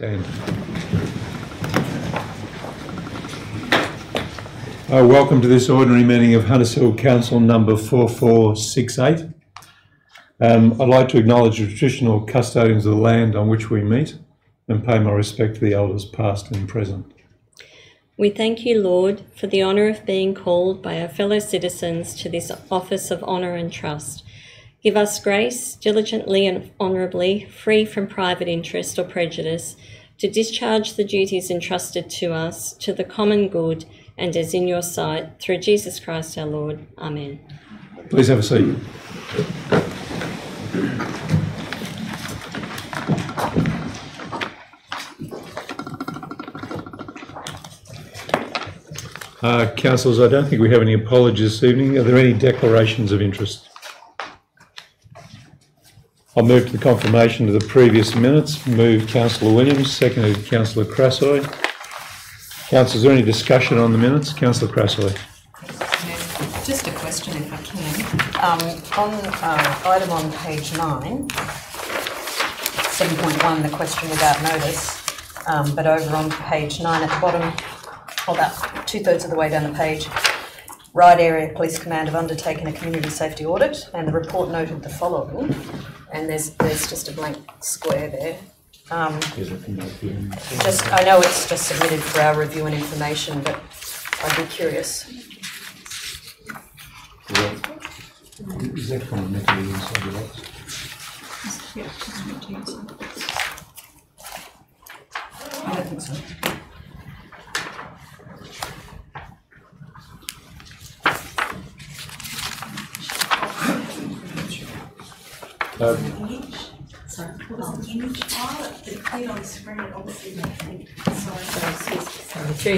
Uh, welcome to this ordinary meeting of Hunters Hill Council number 4468. Um, I'd like to acknowledge the traditional custodians of the land on which we meet and pay my respect to the elders past and present. We thank you, Lord, for the honour of being called by our fellow citizens to this office of honour and trust. Give us grace, diligently and honourably, free from private interest or prejudice, to discharge the duties entrusted to us to the common good and as in your sight, through Jesus Christ our Lord. Amen. Please have a seat. Uh, councillors, I don't think we have any apologies this evening. Are there any declarations of interest? I'll move to the confirmation of the previous minutes. Move councillor Williams, seconded councillor Krassoi. Councillors, is there any discussion on the minutes? Councillor Krassoi. Just a question if I can. Um, on, uh, item on page nine, seven point one, the question without notice, um, but over on page nine at the bottom, or about two thirds of the way down the page, Ryde Area Police Command have undertaken a community safety audit and the report noted the following, and there's, there's just a blank square there. Um, just, I know it's just submitted for our review and information, but I'd be curious. Is that from mentally inside the box? I don't think so. Um, Sorry, through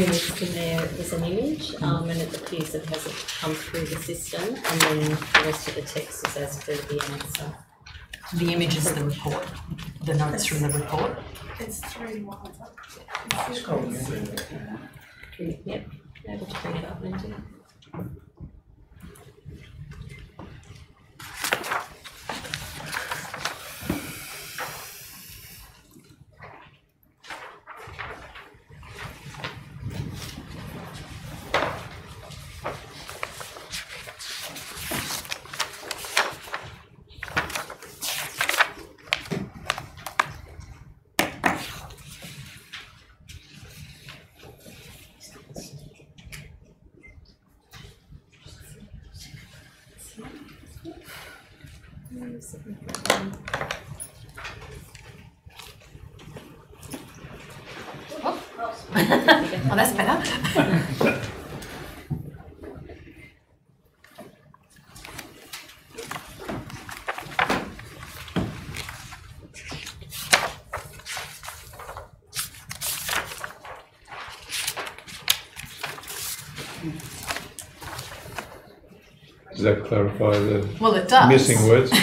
Mr Mayor, there's an image, um, and it appears it hasn't come through the system, and then the rest of the text is as per the answer. The image is the report, the notes from the report. It's three lines up. Yep, able to bring it up, Lindsay? Oh, that's better. Does that clarify the Well, it does. missing words?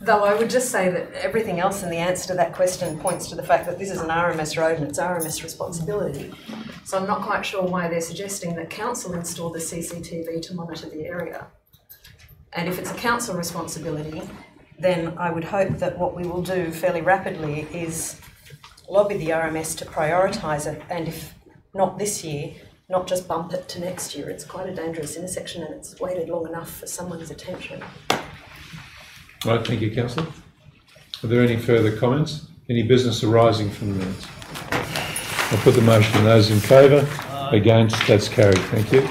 Though I would just say that everything else in the answer to that question points to the fact that this is an RMS road and it's RMS responsibility. So I'm not quite sure why they're suggesting that council install the CCTV to monitor the area. And if it's a council responsibility, then I would hope that what we will do fairly rapidly is lobby the RMS to prioritise it, and if not this year, not just bump it to next year. It's quite a dangerous intersection and it's waited long enough for someone's attention. Right, thank you, councillor. Are there any further comments? Any business arising from the minutes? I'll put the motion. Those in favour? Against? That's carried. Thank you.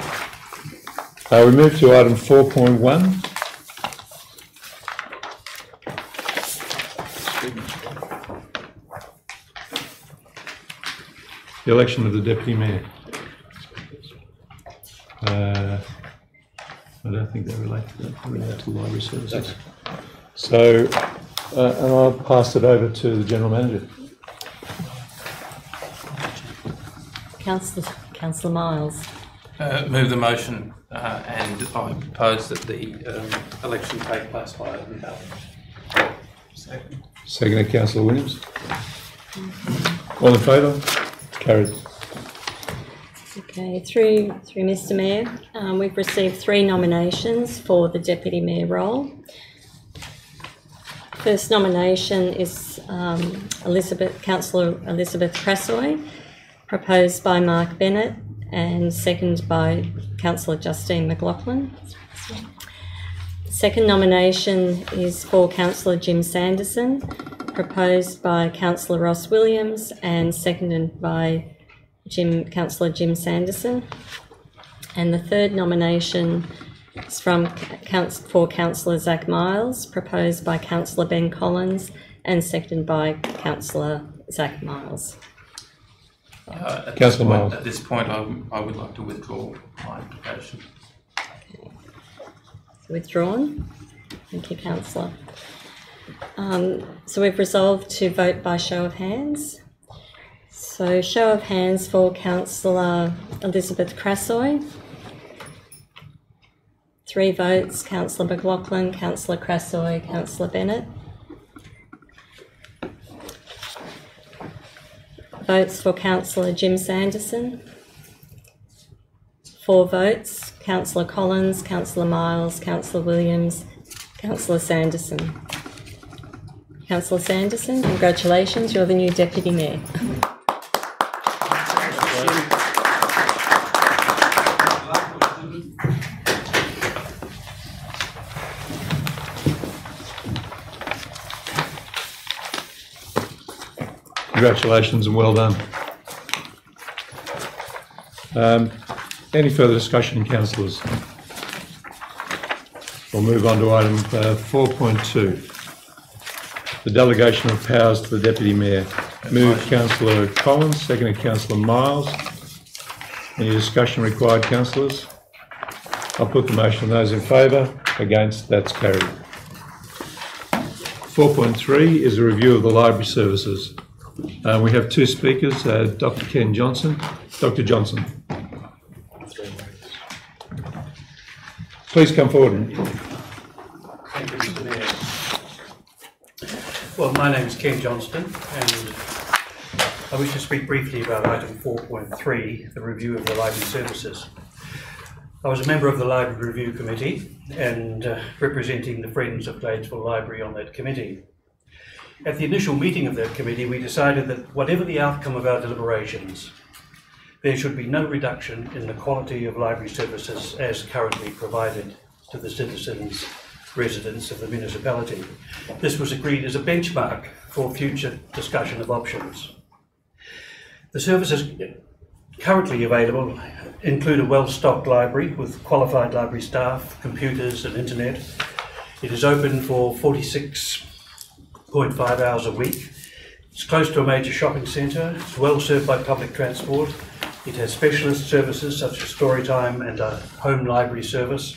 Uh, we move to item four point one. The election of the deputy mayor. Uh, I don't think they relate to that. They relate to library services. So, uh, and I'll pass it over to the general manager. Councillor, Councillor Miles. Uh, Move the motion uh, and I propose that the um, election take place by open ballot. Second. Seconded, councillor Williams. All in favour? Carried. Okay, through, through Mr Mayor, um, we've received three nominations for the deputy mayor role. First nomination is um, Elizabeth, Councillor Elizabeth Krassoi, proposed by Mark Bennett and seconded by Councillor Justine McLaughlin. Second nomination is for Councillor Jim Sanderson, proposed by Councillor Ross Williams and seconded by Jim, Councillor Jim Sanderson. And the third nomination is from Council, for Councillor Zach Miles, proposed by Councillor Ben Collins and seconded by Councillor Zach Miles. Uh, at this Councillor point- Miles. At this point, I, I would like to withdraw my application. Withdrawn. Thank you, councillor. Um, so we've resolved to vote by show of hands. So show of hands for councillor Elizabeth Krassoi. Three votes, councillor McLaughlin, councillor Krassoi, councillor Bennett. Votes for councillor Jim Sanderson. Four votes, councillor Collins, councillor Miles, councillor Williams, councillor Sanderson. Councillor Sanderson, congratulations, you're the new deputy mayor. Congratulations and well done. Um, Any further discussion, councillors? We'll move on to item uh, 4.2. The delegation of powers to the deputy mayor. Moved councillor Collins, seconded councillor Miles. Any discussion required, councillors? I'll put the motion. Those in favour? Against? That's carried. 4.3 is a review of the library services. Uh, we have two speakers, uh, Dr. Ken Johnson. Dr. Johnson. Please come forward. Thank you, Mr Mayor. Well, my name is Ken Johnston and I wish to speak briefly about item 4.3, the review of the library services. I was a member of the Library Review Committee and uh, representing the Friends of Gladesville Library on that committee. At the initial meeting of that committee, we decided that whatever the outcome of our deliberations, there should be no reduction in the quality of library services as currently provided to the citizens, residents of the municipality. This was agreed as a benchmark for future discussion of options. The services currently available include a well-stocked library with qualified library staff, computers and internet. It is open for 46.5 hours a week. It's close to a major shopping centre. It's well served by public transport. It has specialist services such as story time and a home library service.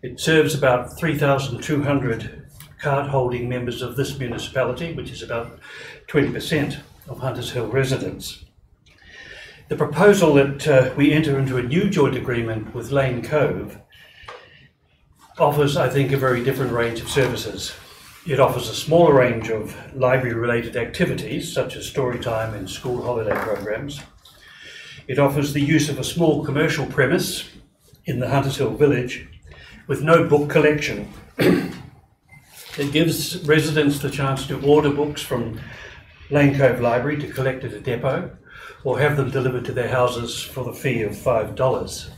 It serves about 3,200 card holding members of this municipality, which is about 20% of Hunters Hill residents. The proposal that uh, we enter into a new joint agreement with Lane Cove offers, I think, a very different range of services. It offers a smaller range of library related activities, such as story time and school holiday programs. It offers the use of a small commercial premise in the Hunters Hill village with no book collection. it gives residents the chance to order books from Lane Cove Library to collect at a depot or have them delivered to their houses for the fee of $5.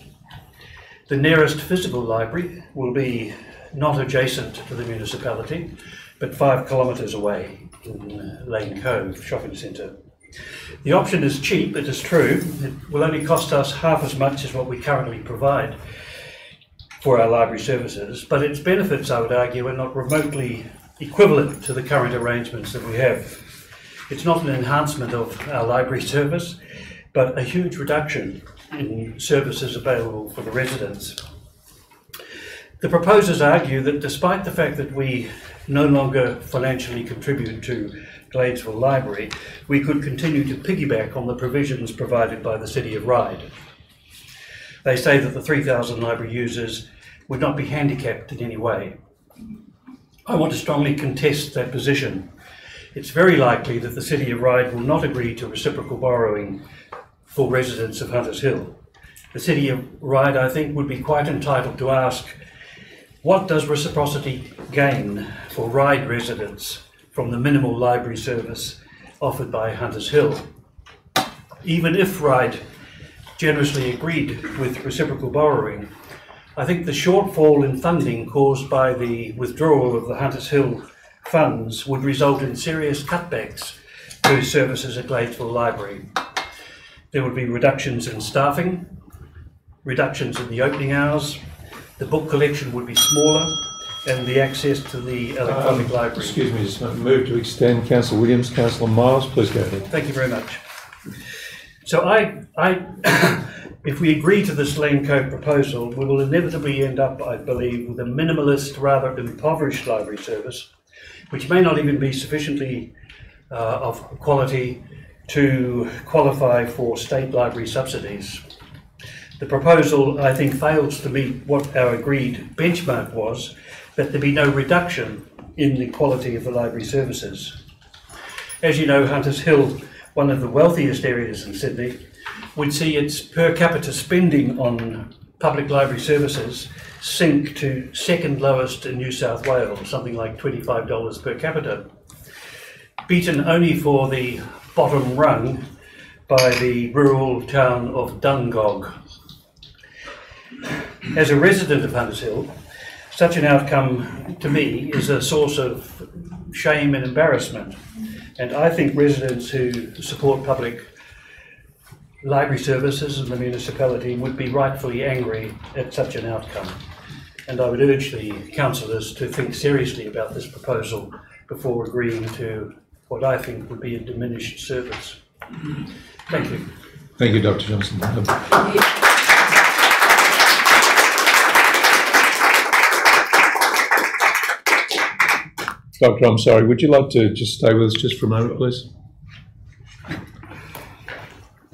The nearest physical library will be not adjacent to the municipality, but five kilometres away in uh, Lane Cove Shopping Centre. The option is cheap, it is true. It will only cost us half as much as what we currently provide for our library services, but its benefits, I would argue, are not remotely equivalent to the current arrangements that we have. It's not an enhancement of our library service, but a huge reduction in services available for the residents. The proposers argue that despite the fact that we no longer financially contribute to Gladesville Library, we could continue to piggyback on the provisions provided by the City of Ryde. They say that the 3,000 library users would not be handicapped in any way. I want to strongly contest that position. It's very likely that the City of Ryde will not agree to reciprocal borrowing for residents of Hunters Hill. The City of Ryde, I think, would be quite entitled to ask What does reciprocity gain for Ryde residents from the minimal library service offered by Hunters Hill? Even if Ryde generously agreed with reciprocal borrowing, I think the shortfall in funding caused by the withdrawal of the Hunters Hill funds would result in serious cutbacks to services at Gladesville Library. There would be reductions in staffing, reductions in the opening hours, the book collection would be smaller, and the access to the electronic Um, library. Excuse me, just move to extend. Councillor Williams, Councillor Miles, please go ahead. Thank you very much. So I, I, if we agree to this Lane Cove proposal, we will inevitably end up, I believe, with a minimalist, rather impoverished library service, which may not even be sufficiently uh, of quality to qualify for state library subsidies. The proposal, I think, fails to meet what our agreed benchmark was, that there be no reduction in the quality of the library services. As you know, Hunters Hill, one of the wealthiest areas in Sydney, would see its per capita spending on public library services sink to second lowest in New South Wales, something like $25 per capita, beaten only for the bottom rung by the rural town of Dungog. As a resident of Hunters Hill, such an outcome to me is a source of shame and embarrassment. And I think residents who support public library services in the municipality would be rightfully angry at such an outcome. And I would urge the councillors to think seriously about this proposal before agreeing to what I think would be a diminished service. Thank you. Thank you, Dr Johnson. Doctor, I'm sorry, would you like to just stay with us just for a moment, please?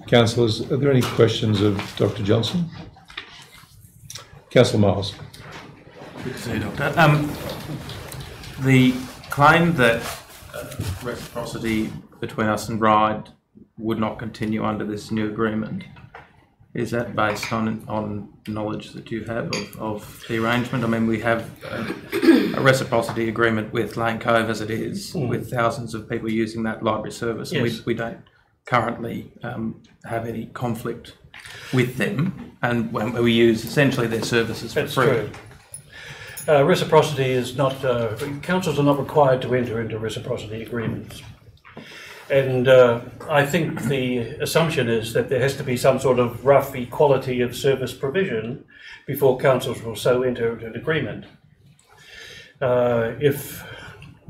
Councillors, are there any questions of Dr Johnson? Councillor Miles. Good to see you, Doctor. Um, the claim that uh, reciprocity between us and Ryde would not continue under this new agreement, is that based on, on knowledge that you have of, of the arrangement? I mean, we have a, a reciprocity agreement with Lane Cove as it is, with thousands of people using that library service. and Yes. we, we don't currently um, have any conflict with them, and when we use essentially their services for That's free. true. Uh, reciprocity is not, uh, councils are not required to enter into reciprocity agreements. And uh, I think the assumption is that there has to be some sort of rough equality of service provision before councils will so enter into an agreement. Uh, if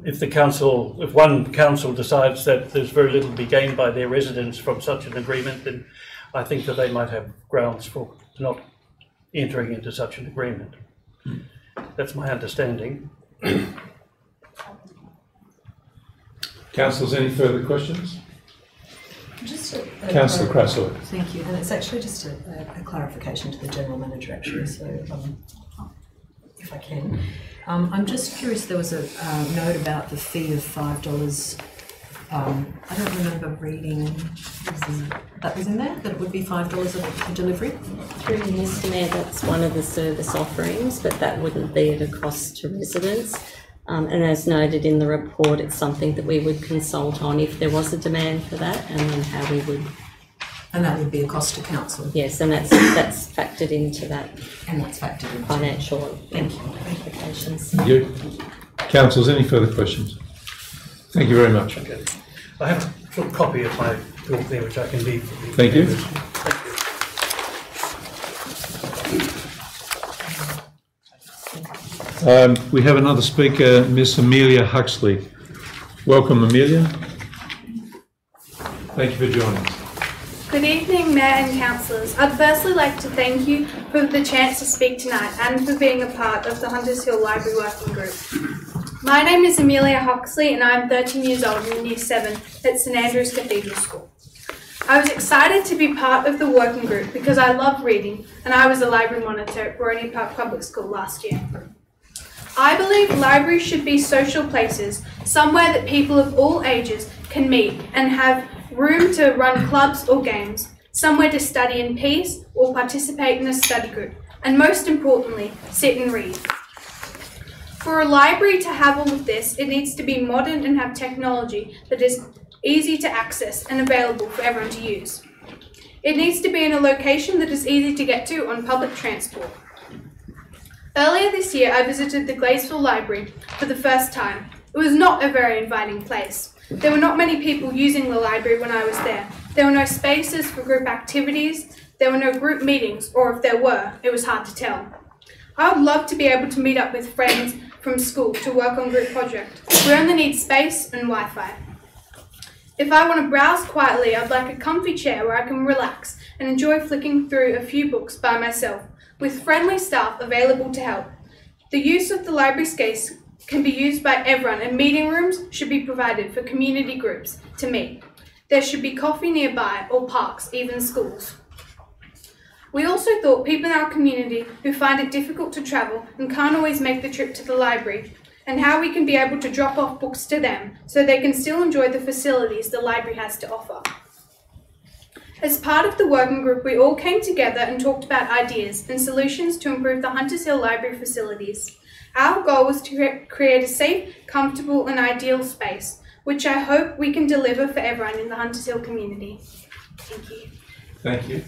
if the council, if one council decides that there's very little to be gained by their residents from such an agreement, then I think that they might have grounds for not entering into such an agreement. That's my understanding. Councillors, any further questions? Just a, a Councillor clar- Thank you, and it's actually just a, a- a clarification to the general manager actually, so, um, if I can. Um, I'm just curious, there was a, uh, note about the fee of five dollars. Um, I don't remember reading, that was in there, that it would be five dollars a delivery? Through you, Mr Mayor, that's one of the service offerings, but that wouldn't be at a cost to residents. Um, and as noted in the report, it's something that we would consult on if there was a demand for that and then how we would, And that would be a cost to council, yes, and that's, that's factored into that and that's factored in. financial Thank you. implications. Thank you. Councillors, any further questions? Thank you very much. Okay. I have a little copy of my talk there, which I can leave. for the Thank you. members. Thank you. Um, we have another speaker, Miss Amelia Huxley. Welcome, Amelia. Thank you for joining us. Good evening, Mayor and Councillors. I'd firstly like to thank you for the chance to speak tonight and for being a part of the Hunters Hill Library Working Group. My name is Amelia Huxley and I'm 13 years old in Year 7 at St Andrew's Cathedral School. I was excited to be part of the working group because I love reading and I was a library monitor at Boronia Park Public School last year. I believe libraries should be social places, somewhere that people of all ages can meet and have room to run clubs or games, somewhere to study in peace or participate in a study group, and most importantly, sit and read. For a library to have all of this, it needs to be modern and have technology that is easy to access and available for everyone to use. It needs to be in a location that is easy to get to on public transport. Earlier this year, I visited the Gladesville Library for the first time. It was not a very inviting place. There were not many people using the library when I was there. There were no spaces for group activities, there were no group meetings, or if there were, it was hard to tell. I would love to be able to meet up with friends from school to work on group projects. We only need space and Wi Fi. If I want to browse quietly, I'd like a comfy chair where I can relax and enjoy flicking through a few books by myself, with friendly staff available to help. The use of the library space can be used by everyone, and meeting rooms should be provided for community groups to meet. There should be coffee nearby, or parks, even schools. We also thought people in our community who find it difficult to travel and can't always make the trip to the library, and how we can be able to drop off books to them so they can still enjoy the facilities the library has to offer. As part of the working group, we all came together and talked about ideas and solutions to improve the Hunters Hill Library facilities. Our goal was to create a safe, comfortable, and ideal space, which I hope we can deliver for everyone in the Hunters Hill community. Thank you. Thank you.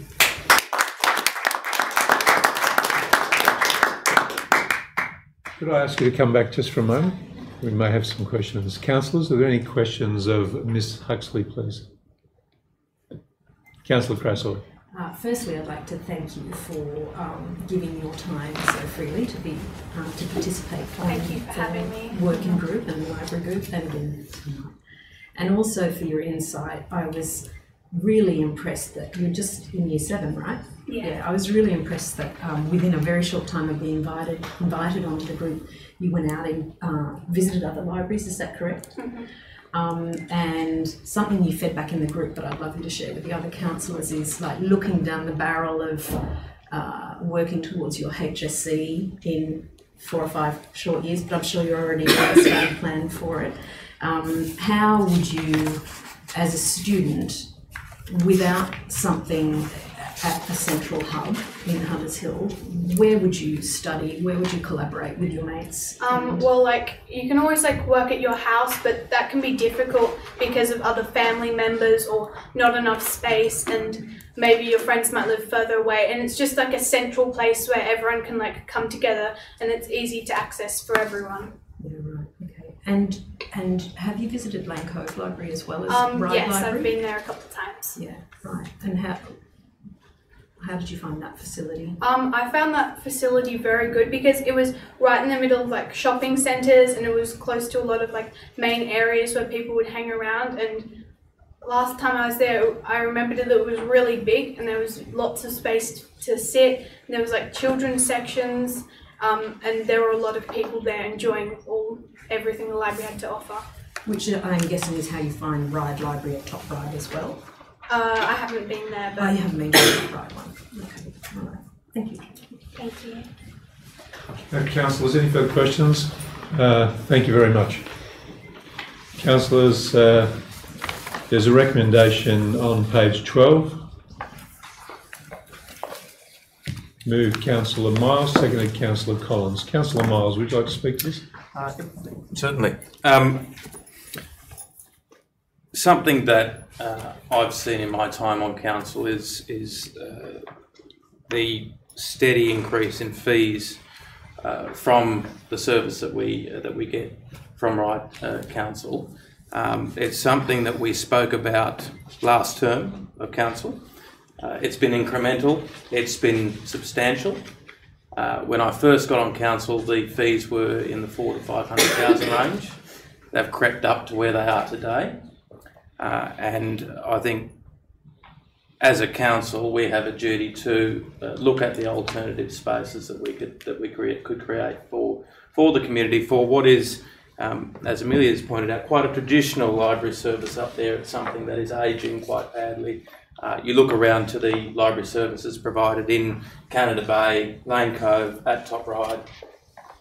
Could I ask you to come back just for a moment? We may have some questions. Councillors, are there any questions of Ms Huxley, please? Councillor Crashaw. Uh, firstly, I'd like to thank you for um, giving your time so freely to be um, to participate Thank you for having me. working group and the library group, and again tonight. And also for your insight. I was really impressed that you're just in year seven, right? Yeah. I was really impressed that um, within a very short time of being invited invited onto the group, you went out and uh, visited other libraries. Is that correct? Um, and something you fed back in the group that I'd love you to share with the other councillors is like looking down the barrel of uh, working towards your HSC in four or five short years, but I'm sure you're already got a study plan for it. Um, how would you, as a student, without something at a central hub in Hunters Hill, where would you study? Where would you collaborate with your mates? Um, well, like you can always like work at your house, but that can be difficult because of other family members or not enough space, and maybe your friends might live further away. And it's just like a central place where everyone can like come together, and it's easy to access for everyone. Yeah, right. Okay. And and have you visited Lane Cove Library as well as Um, Ryde yes, Library? I've been there a couple of times. Yeah, right. And how how did you find that facility? Um, I found that facility very good because it was right in the middle of like shopping centers, and it was close to a lot of like main areas where people would hang around. And last time I was there, I remembered that it was really big, and there was lots of space to sit. And there was like children's sections, um, and there were a lot of people there enjoying all everything the library had to offer. Which uh, I'm guessing is how you find Ryde Library at Top Ryde as well. Uh, I haven't been there, Oh, but you haven't been to the Top one. Okay, all right. Thank you. thank you. Uh, Councillors, any further questions? Uh, Thank you very much. Councillors, uh, there's a recommendation on page 12. Moved Councillor Miles, seconded Councillor Collins. Councillor Miles, would you like to speak to this? Uh, Certainly. Um, something that uh, I've seen in my time on council is is uh, the steady increase in fees uh, from the service that we that we get from Ryde uh, Council. Um, it's something that we spoke about last term of council. Uh, it's been incremental. It's been substantial. Uh, when I first got on council, the fees were in the four to five hundred thousand range. They've crept up to where they are today, uh, and I think as a council, we have a duty to uh, look at the alternative spaces that we could that we create could create for for the community for what is. Um, as Amelia has pointed out, quite a traditional library service up there. It's something that is ageing quite badly. Uh, you look around to the library services provided in Canada Bay, Lane Cove, at Top Ryde.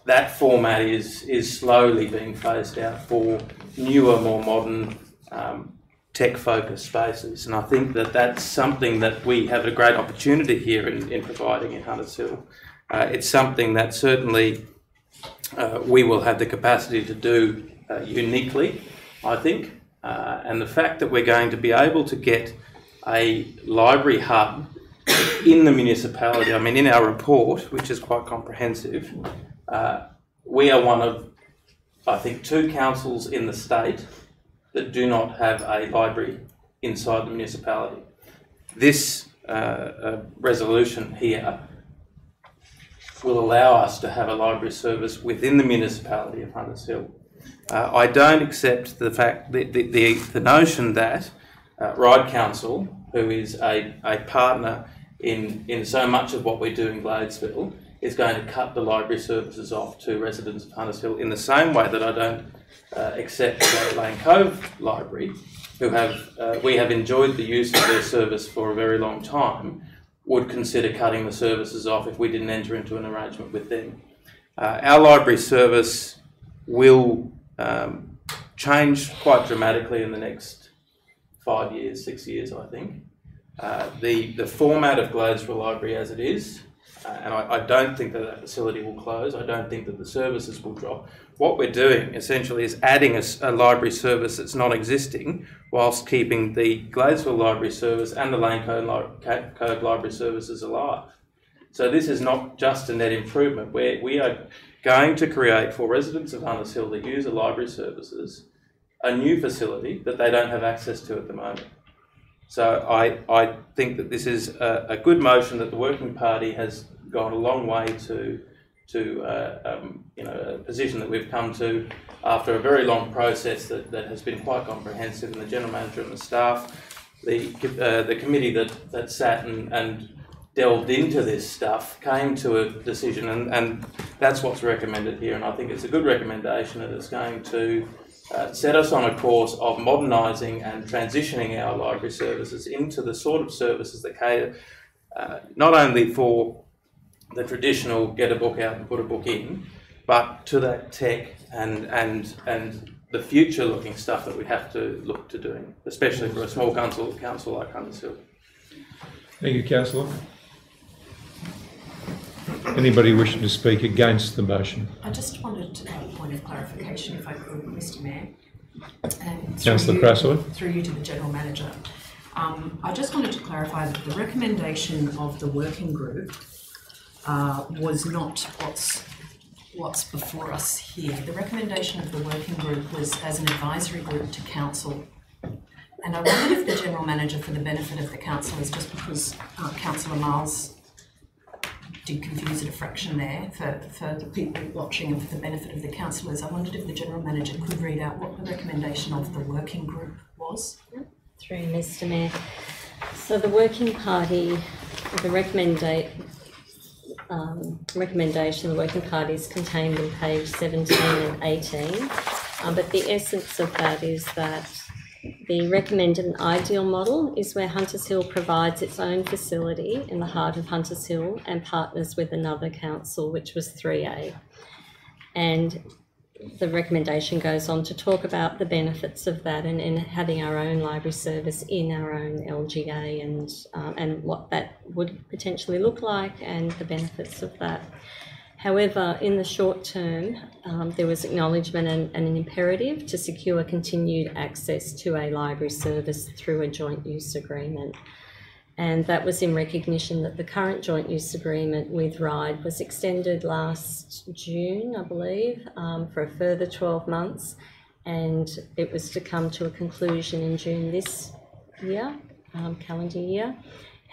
That format is is slowly being phased out for newer, more modern, um, tech-focused spaces, and I think that that's something that we have a great opportunity here in, in providing in Hunters Hill. Uh, it's something that certainly uh, we will have the capacity to do uh, uniquely, I think. Uh, and the fact that we're going to be able to get a library hub in the municipality, I mean, in our report, which is quite comprehensive, uh, we are one of, I think, two councils in the state that do not have a library inside the municipality. This uh, uh, resolution here will allow us to have a library service within the municipality of Hunters Hill. Uh, I don't accept the fact, the, the, the, notion that uh, Ryde Council, who is a, a partner in, in so much of what we do in Gladesville, is going to cut the library services off to residents of Hunters Hill in the same way that I don't uh, accept the Lane Cove Library, who have, uh, we have enjoyed the use of their service for a very long time, would consider cutting the services off if we didn't enter into an arrangement with them. Uh, our library service will um, change quite dramatically in the next five years, six years, I think. Uh, the, the format of Gladesville Library as it is, uh, and I, I don't think that that facility will close, I don't think that the services will drop. What we're doing essentially is adding a library service that's non existing whilst keeping the Gladesville Library service and the Lane Cove, Li- Cove Library services alive. So this is not just a net improvement. We're, we are going to create for residents of Hunters Hill that use the library services a new facility that they don't have access to at the moment. So I, I think that this is a, a good motion that the Working Party has gone a long way to, to uh, um, you know, a position that we've come to after a very long process that, that has been quite comprehensive and the General Manager and the staff, the, uh, the committee that, that sat and, and delved into this stuff came to a decision and, and that's what's recommended here. And I think it's a good recommendation and it's going to uh, set us on a course of modernising and transitioning our library services into the sort of services that cater uh, not only for the traditional get a book out and put a book in, but to that tech and and and the future looking stuff that we have to look to doing, especially for a small council council like Hunters Hill. Thank you, councillor. Anybody wishing to speak against the motion? I just wanted to make a point of clarification, if I could, Mr Mayor. Through Councillor you- Craswell? Through you to the General Manager. Um, I just wanted to clarify that the recommendation of the working group uh, was not what's, what's before us here. The recommendation of the working group was as an advisory group to council. And I wondered if the General Manager, for the benefit of the councillors, just because uh, Councillor Miles did confuse it a fraction there for, for the people watching and for the benefit of the councillors. I wondered if the General Manager could read out what the recommendation of the working group was. Through Mr Mayor. So the working party, the recommenda- um, recommendation, the working party is contained in page seventeen and eighteen. Um, but the essence of that is that the recommended and ideal model is where Hunters Hill provides its own facility in the heart of Hunters Hill and partners with another council, which was three A. And the recommendation goes on to talk about the benefits of that and, and having our own library service in our own LGA and um, and what that would potentially look like and the benefits of that. However, in the short term, um, there was acknowledgement and, and an imperative to secure continued access to a library service through a joint use agreement. And that was in recognition that the current joint use agreement with Ryde was extended last June, I believe, um, for a further 12 months. And it was to come to a conclusion in June this year, um, calendar year.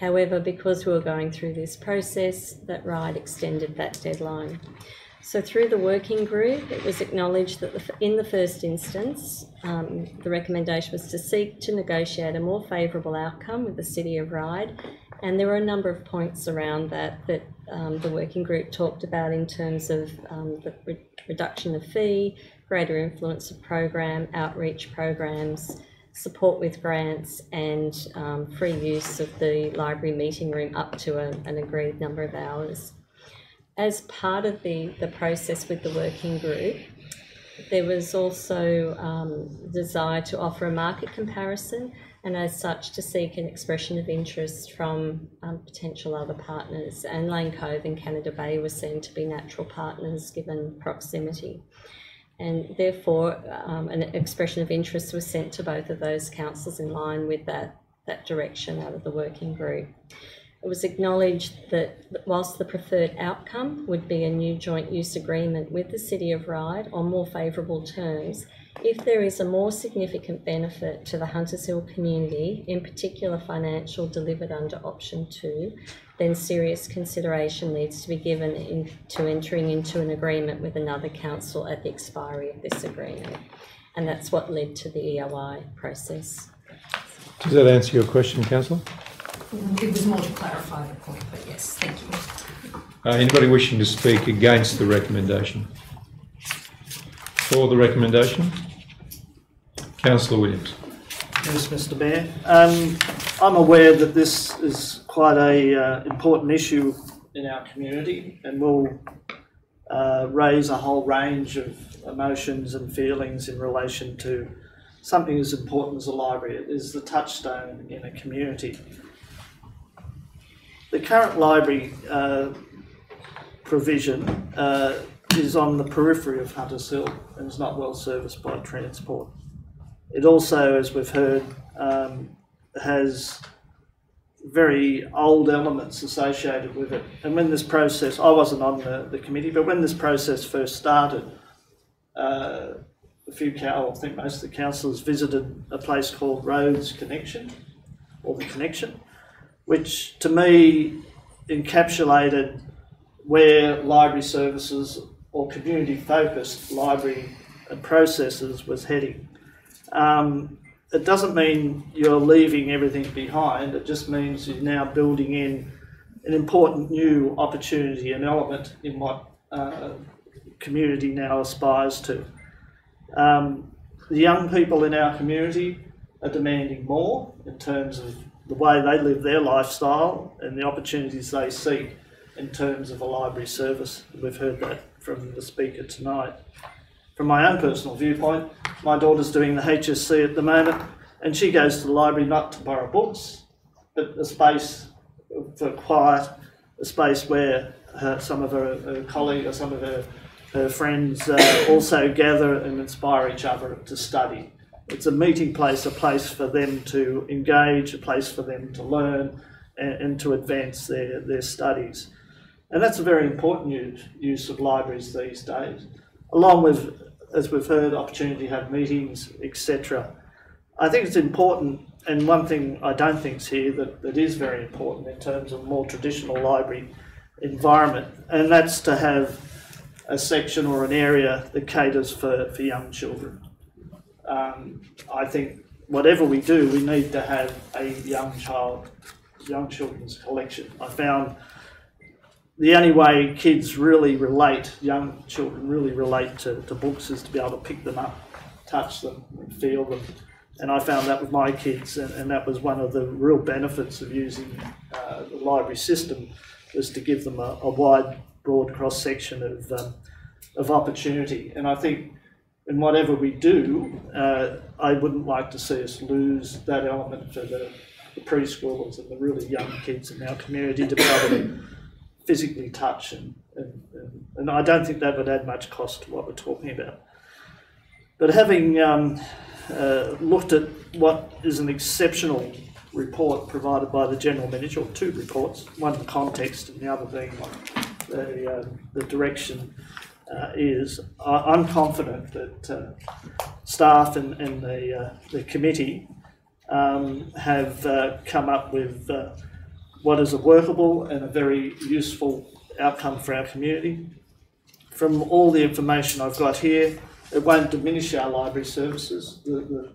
However, because we were going through this process, that Ryde extended that deadline. So through the working group, it was acknowledged that in the first instance, um, the recommendation was to seek to negotiate a more favourable outcome with the City of Ryde. And there were a number of points around that that um, the working group talked about in terms of um, the re- reduction of fee, greater influence of program, outreach programs, support with grants, and um, free use of the library meeting room up to a, an agreed number of hours as part of the, the process with the working group, There was also um, desire to offer a market comparison and as such to seek an expression of interest from um, potential other partners. And Lane Cove and Canada Bay were seen to be natural partners given proximity. And therefore, um, an expression of interest was sent to both of those councils in line with that, that direction out of the working group. It was acknowledged that whilst the preferred outcome would be a new joint use agreement with the City of Ryde on more favourable terms, if there is a more significant benefit to the Hunters Hill community, in particular financial delivered under option two, then serious consideration needs to be given in, to entering into an agreement with another council at the expiry of this agreement. And that's what led to the EOI process. Does that answer your question, councillor? It was more to clarify the point, but yes, thank you. Uh, anybody wishing to speak against the recommendation? For the recommendation? Councillor Williams. Yes, Mr Mayor. Um, I'm aware that this is quite a uh, important issue in our community and will uh, raise a whole range of emotions and feelings in relation to something as important as a library. It is the touchstone in a community. The current library uh, provision uh, is on the periphery of Hunters Hill and is not well serviced by transport. It also, as we've heard, um, has very old elements associated with it. And when this process, I wasn't on the, the committee, but when this process first started, uh, a few, I think most of the councillors visited a place called Rhodes Connection, or the Connection, which to me encapsulated where library services or community focused library processes was heading. Um, it doesn't mean you're leaving everything behind, it just means you're now building in an important new opportunity and element in what uh, community now aspires to. Um, the young people in our community are demanding more in terms of the way they live their lifestyle and the opportunities they seek in terms of a library service. We've heard that from the speaker tonight. From my own personal viewpoint, my daughter's doing the HSC at the moment, and she goes to the library not to borrow books, but a space for quiet, a space where her, some of her, her colleagues or some of her, her friends uh, also gather and inspire each other to study. It's a meeting place, a place for them to engage, a place for them to learn and, and to advance their, their studies. And that's a very important use, use of libraries these days, along with, as we've heard, opportunity to have meetings, etc. I think it's important, and one thing I don't think is here that, that is very important in terms of more traditional library environment, and that's to have a section or an area that caters for, for young children. Um, I think whatever we do, we need to have a young child, young children's collection. I found the only way kids really relate, young children really relate to, to books is to be able to pick them up, touch them, feel them. And I found that with my kids, and, and that was one of the real benefits of using uh, the library system, was to give them a, a wide, broad cross section of, um, of opportunity. And I think in whatever we do, uh, I wouldn't like to see us lose that element for the, the preschoolers and the really young kids in our community to physically touch and, and, and, I don't think that would add much cost to what we're talking about. But having um, uh, looked at what is an exceptional report provided by the General Manager, or two reports, one the context and the other being the, uh, the direction uh, is, I, am confident that uh, staff and, and the, uh, the committee um, have uh, come up with what is a workable and a very useful outcome for our community. From all the information I've got here, it won't diminish our library services. The,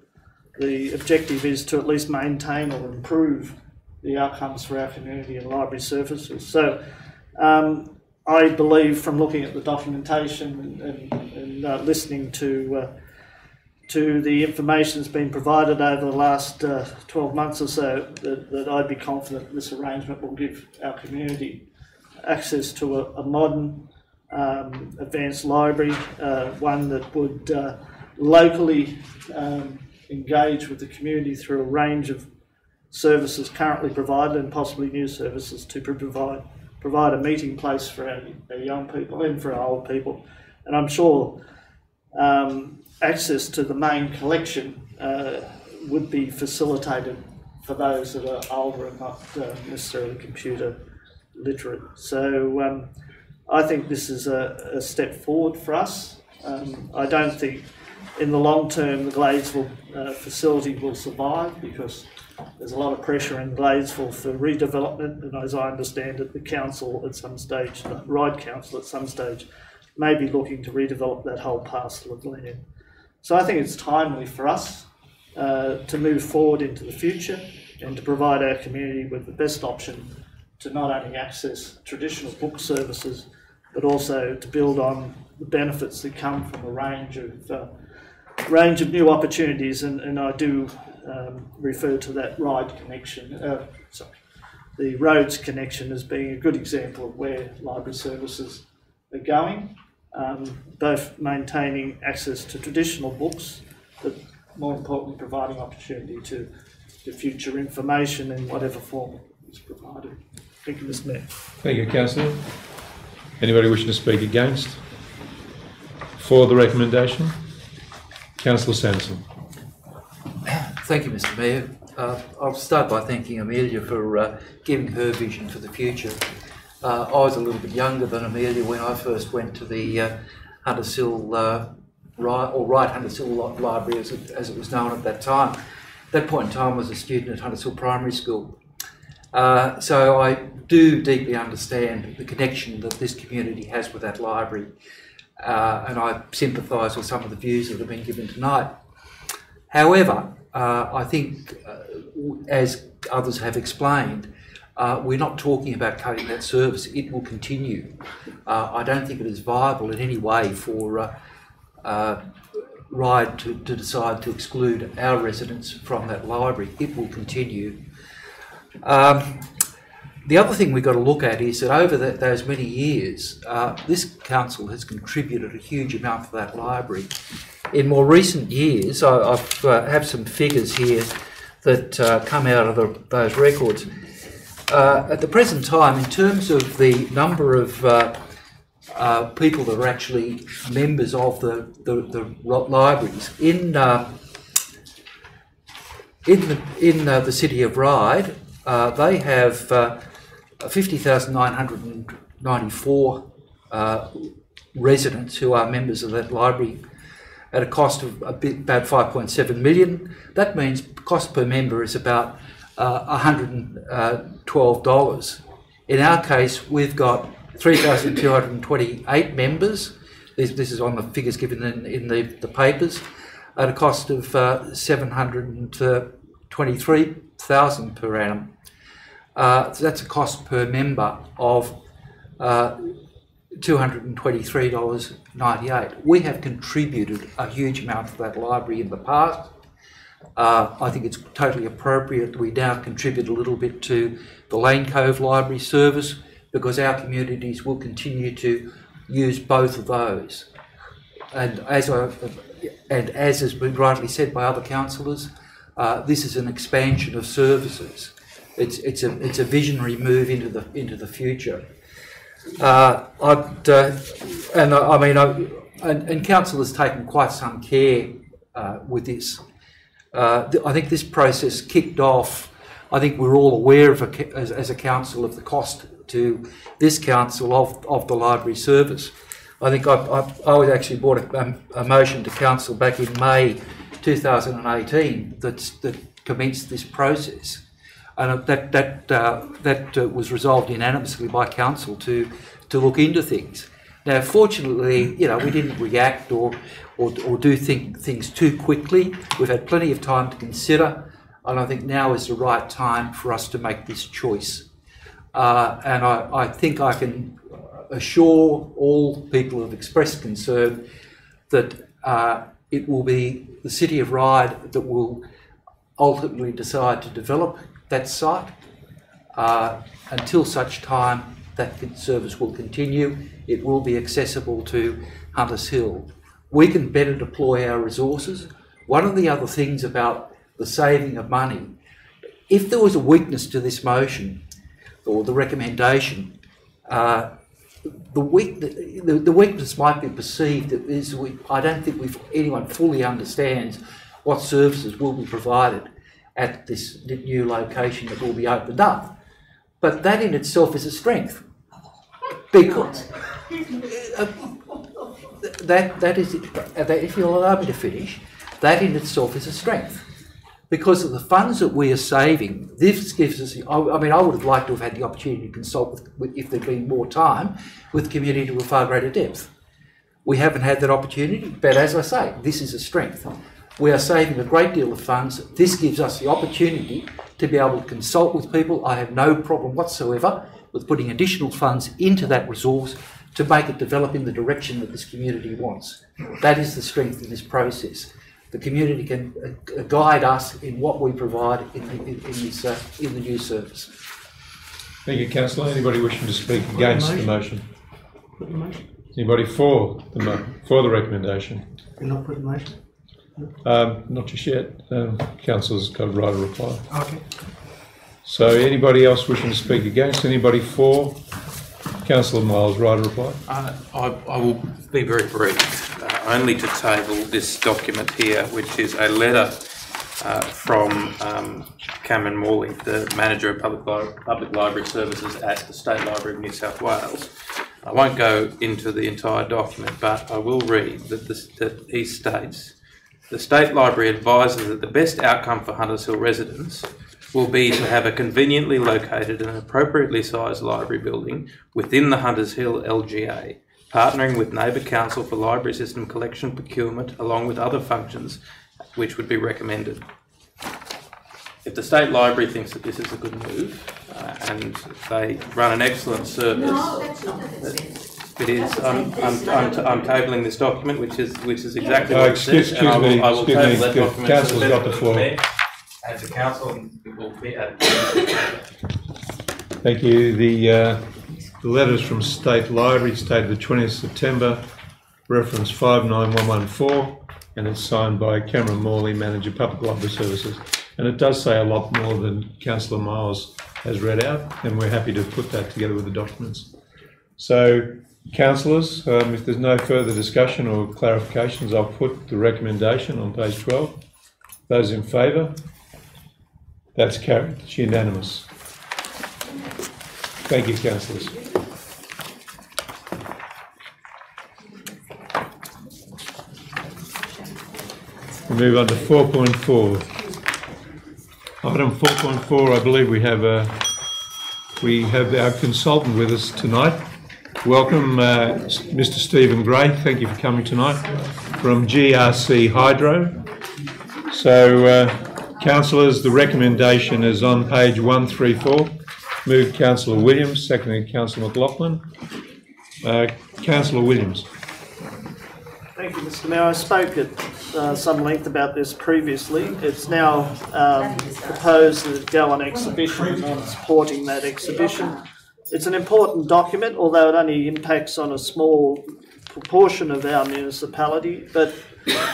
the, the objective is to at least maintain or improve the outcomes for our community and library services. So um, I believe from looking at the documentation and, and, and uh, listening to uh, to the information that's been provided over the last uh, 12 months or so, that, that, I'd be confident this arrangement will give our community access to a, a modern, um, advanced library, uh, one that would uh, locally um, engage with the community through a range of services currently provided and possibly new services to provide provide a meeting place for our, our young people and for our old people. And I'm sure um, access to the main collection uh, would be facilitated for those that are older and not uh, necessarily computer literate. So um, I think this is a, a step forward for us. Um, I don't think in the long term the Gladesville uh, facility will survive because there's a lot of pressure in Gladesville for redevelopment, and as I understand it, the council at some stage, the Ryde Council at some stage, may be looking to redevelop that whole parcel of land. So I think it's timely for us uh, to move forward into the future and to provide our community with the best option to not only access traditional book services, but also to build on the benefits that come from a range of uh, range of new opportunities. And, and I do um, refer to that Ryde connection, uh, sorry, the Rhodes connection as being a good example of where library services are going, um, both maintaining access to traditional books, but more importantly, providing opportunity to, to future information in whatever form is provided. Thank you, Mr Mayor. Thank you, councillor. Anybody wishing to speak against? For the recommendation? Councillor Sanderson. Thank you, Mr Mayor. Uh, I'll start by thanking Amelia for uh, giving her vision for the future. Uh, I was a little bit younger than Amelia when I first went to the uh, Hunters Hill, uh, Ryde, or Ryde Hunters Library as it, as it was known at that time. At that point in time, I was a student at Hunters Hill Primary School. Uh, so I do deeply understand the connection that this community has with that library, uh, and I sympathise with some of the views that have been given tonight. However, uh, I think, uh, as others have explained, uh, we're not talking about cutting that service. It will continue. Uh, I don't think it is viable in any way for uh, uh, Ryde to, to decide to exclude our residents from that library. It will continue. Um, the other thing we've got to look at is that over the, those many years, uh, this council has contributed a huge amount for that library. In more recent years, I uh, have some figures here that come out of the, those records. Uh, at the present time, in terms of the number of uh, uh, people that are actually members of the, the, the libraries in uh, in the in uh, the city of Ryde, uh, they have uh, 50,994 uh, residents who are members of that library at a cost of a bit, about 5.7 million. That means cost per member is about uh, $112. In our case, we've got 3,228 members. This, this is on the figures given in, in the, the papers at a cost of uh, 723,000 per annum. Uh, so that's a cost per member of uh, $223.98. We have contributed a huge amount to that library in the past. Uh, I think it's totally appropriate that we now contribute a little bit to the Lane Cove Library service because our communities will continue to use both of those. And as I, and as has been rightly said by other councillors, uh, this is an expansion of services. It's, it's, a, it's a visionary move into the, into the future. Uh, I'd, uh, and I, I mean, I, and, and council has taken quite some care uh, with this. Uh, th- I think this process kicked off. I think we're all aware of a, as, as a council of the cost to this council of, of the library service. I think I, I, I was actually brought a, um, a motion to council back in May 2018 that's, that commenced this process. And that, that, uh, that uh, was resolved unanimously by council to, to look into things. Now, fortunately, you know, we didn't react or, or, or do think, things too quickly. We've had plenty of time to consider, and I think now is the right time for us to make this choice. Uh, and I, I think I can assure all people who have expressed concern that uh, it will be the City of Ryde that will ultimately decide to develop that site uh, until such time that service will continue. It will be accessible to Hunters Hill. We can better deploy our resources. One of the other things about the saving of money, if there was a weakness to this motion or the recommendation, uh, the weak, the, the weakness might be perceived is we, I don't think anyone fully understands what services will be provided at this new location that will be opened up. But that in itself is a strength. Because uh, that, that is, that, if you'll allow me to finish, that in itself is a strength. Because of the funds that we are saving, this gives us, I, I mean, I would have liked to have had the opportunity to consult with, with, if there'd been more time, with the community to a far greater depth. We haven't had that opportunity, but as I say, this is a strength. We are saving a great deal of funds. This gives us the opportunity to be able to consult with people. I have no problem whatsoever with putting additional funds into that resource to make it develop in the direction that this community wants. That is the strength of this process. The community can uh, guide us in what we provide in, in, in this, uh, in the new service. Thank you, councillor. Anybody wishing to speak against the motion? Put the motion. Anybody for the mo- for the recommendation? You're not putting the motion? Um, not just yet. Um, councillor's got a right of reply. Okay. So anybody else wishing to speak against? Anybody for? Councillor Miles, right reply. Uh, I, I will be very brief, uh, only to table this document here, which is a letter uh, from um, Cameron Morley, the manager of public, Li- public library services at the State Library of New South Wales. I won't go into the entire document, but I will read that, this, that he states the State Library advises that the best outcome for Hunters Hill residents will be to have a conveniently located and appropriately sized library building within the Hunters Hill LGA, partnering with Neighbour Council for library system collection procurement along with other functions which would be recommended. If the State Library thinks that this is a good move uh, and they run an excellent service, it is. I'm, I'm, I'm, I'm tabling this document, which is which is exactly Uh, what it excuse- says, and I excuse me, will, I will excuse table me, that the document. to council's got the best of floor. And the council it will be added. Thank you. The, uh, the letters from State Library dated the 20th September, reference 59114, and it's signed by Cameron Morley, Manager Public Library Services. And it does say a lot more than Councillor Miles has read out, and we're happy to put that together with the documents. So, councillors, um, if there's no further discussion or clarifications, I'll put the recommendation on page 12. Those in favour? That's carried. It's unanimous. Thank you, councillors. We move on to four point four. Item four point four, I believe we have a, we have our consultant with us tonight. Welcome, uh, Mr Stephen Gray, thank you for coming tonight, from GRC Hydro. So, uh, councillors, the recommendation is on page one three four. Moved councillor Williams, seconded councillor McLaughlin. Uh, councillor Williams. Thank you, Mr Mayor. I spoke at uh, some length about this previously. It's now um, proposed that it go on exhibition and I'm supporting that exhibition. It's an important document, although it only impacts on a small proportion of our municipality. But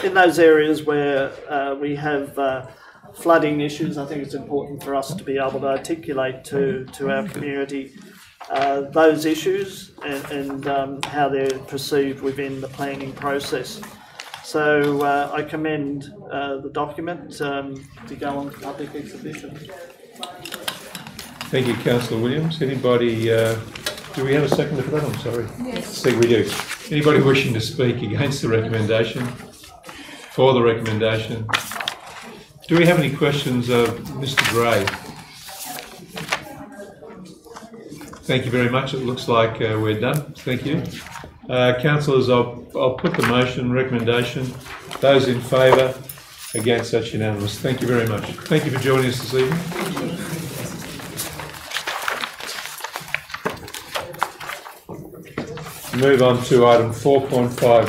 in those areas where uh, we have uh, flooding issues, I think it's important for us to be able to articulate to, to our community uh, those issues and, and um, how they're perceived within the planning process. So uh, I commend uh, the document um, to go on public exhibition. Thank you, councillor Williams. Anybody, uh, do we have a second for that? I'm sorry. Yes. See, we do. Anybody wishing to speak against the recommendation? For the recommendation? Do we have any questions of Mr Gray? Thank you very much. It looks like uh, we're done. Thank you. Uh, councillors, I'll, I'll put the motion, recommendation. Those in favour, against, that's unanimous. Thank you very much. Thank you for joining us this evening. Move on to item four point five,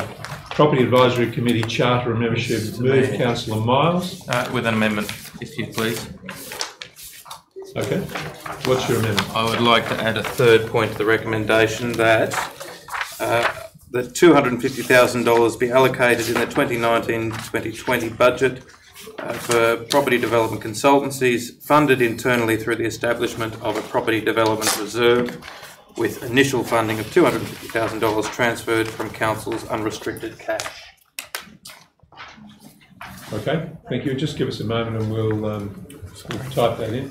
Property Advisory Committee Charter and Membership. Move councillor Miles, Uh, with an amendment, if you please. Okay. What's your amendment? I would like to add a third point to the recommendation that uh, the $250,000 be allocated in the 2019-2020 budget uh, for property development consultancies funded internally through the establishment of a property development reserve with initial funding of $250,000 transferred from council's unrestricted cash. Okay, thank you. Just give us a moment and we'll, um, type that in.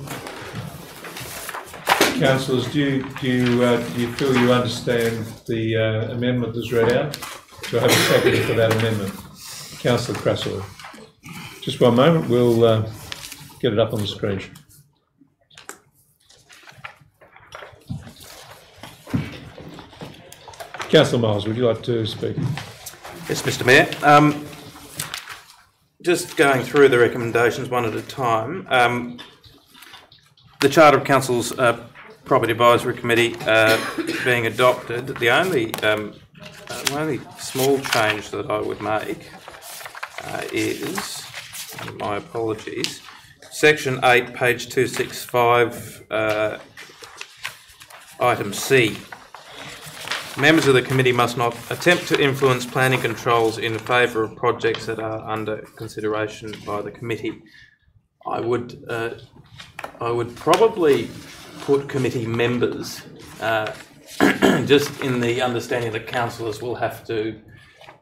Councillors, do you, do you, uh, do you feel you understand the uh, amendment that's read out? Do I have a second for that amendment? Councillor Cresswell. Just one moment, we'll uh, get it up on the screen. Councillor Miles, would you like to speak? Yes, Mr Mayor. Um, just going through the recommendations one at a time. Um, the Charter of Council's uh, Property Advisory Committee uh, being adopted, the only um, uh, only small change that I would make uh, is, my apologies, Section 8, page 265, uh, item C. Members of the committee must not attempt to influence planning controls in favour of projects that are under consideration by the committee. I would, uh, I would probably put committee members, uh, just in the understanding that councillors will have to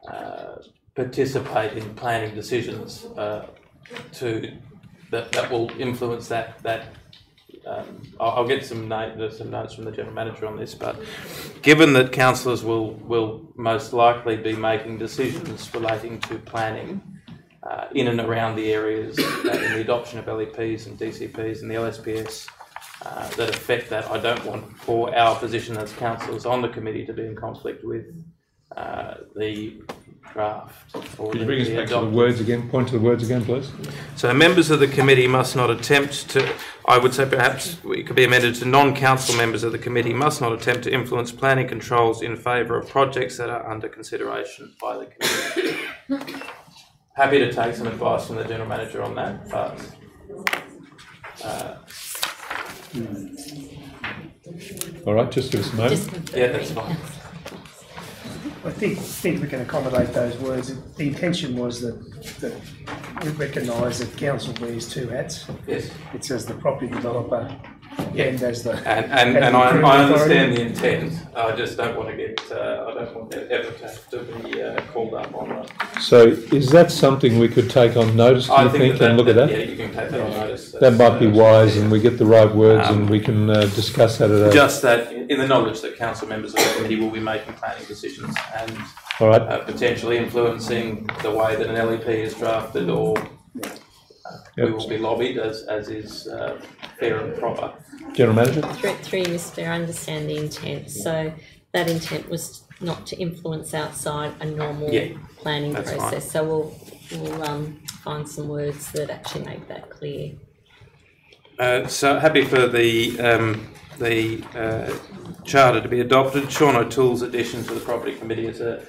uh, participate in planning decisions uh, to that, that will influence that that um, I'll, I'll get some, some notes from the general manager on this, but given that councillors will, will most likely be making decisions relating to planning uh, in and around the areas that in the adoption of LEPs and DCPs and the LSPS uh, that affect that, I don't want for our position as councillors on the committee to be in conflict with uh, the draft. Could you bring us back to the words again? Point to the words again, please. so members of the committee must not attempt to, I would say perhaps it could be amended to non-council members of the committee must not attempt to influence planning controls in favour of projects that are under consideration by the committee. Happy to take some advice from the general manager on that, but uh, All right, just give us a moment. Yeah, that's fine. I think, think we can accommodate those words. The intention was that, that we recognise that council wears two hats. Yes. It's as the property developer and as the. And, and, and I, I understand the intent, I just don't want to get, uh, I don't want it ever to have to be uh, called up on that. So is that something we could take on notice, do I you think, and look at that? Yeah, that? you can take that on notice. That might be That's, wise and we get the right words Um, and we can uh, discuss that at a, Just that, in the knowledge that council members of the committee will be making planning decisions and all right? uh, potentially influencing the way that an LEP is drafted or we will be lobbied as, as is uh, fair and proper. General Manager? Through, through you, Mr. I understand the intent, so that intent was not to influence outside a normal Yeah, planning that's fine. process. So we'll, we'll, um, find some words that actually make that clear. Uh, so happy for the, um, the uh, charter to be adopted. Sean O'Toole's addition to the property committee as a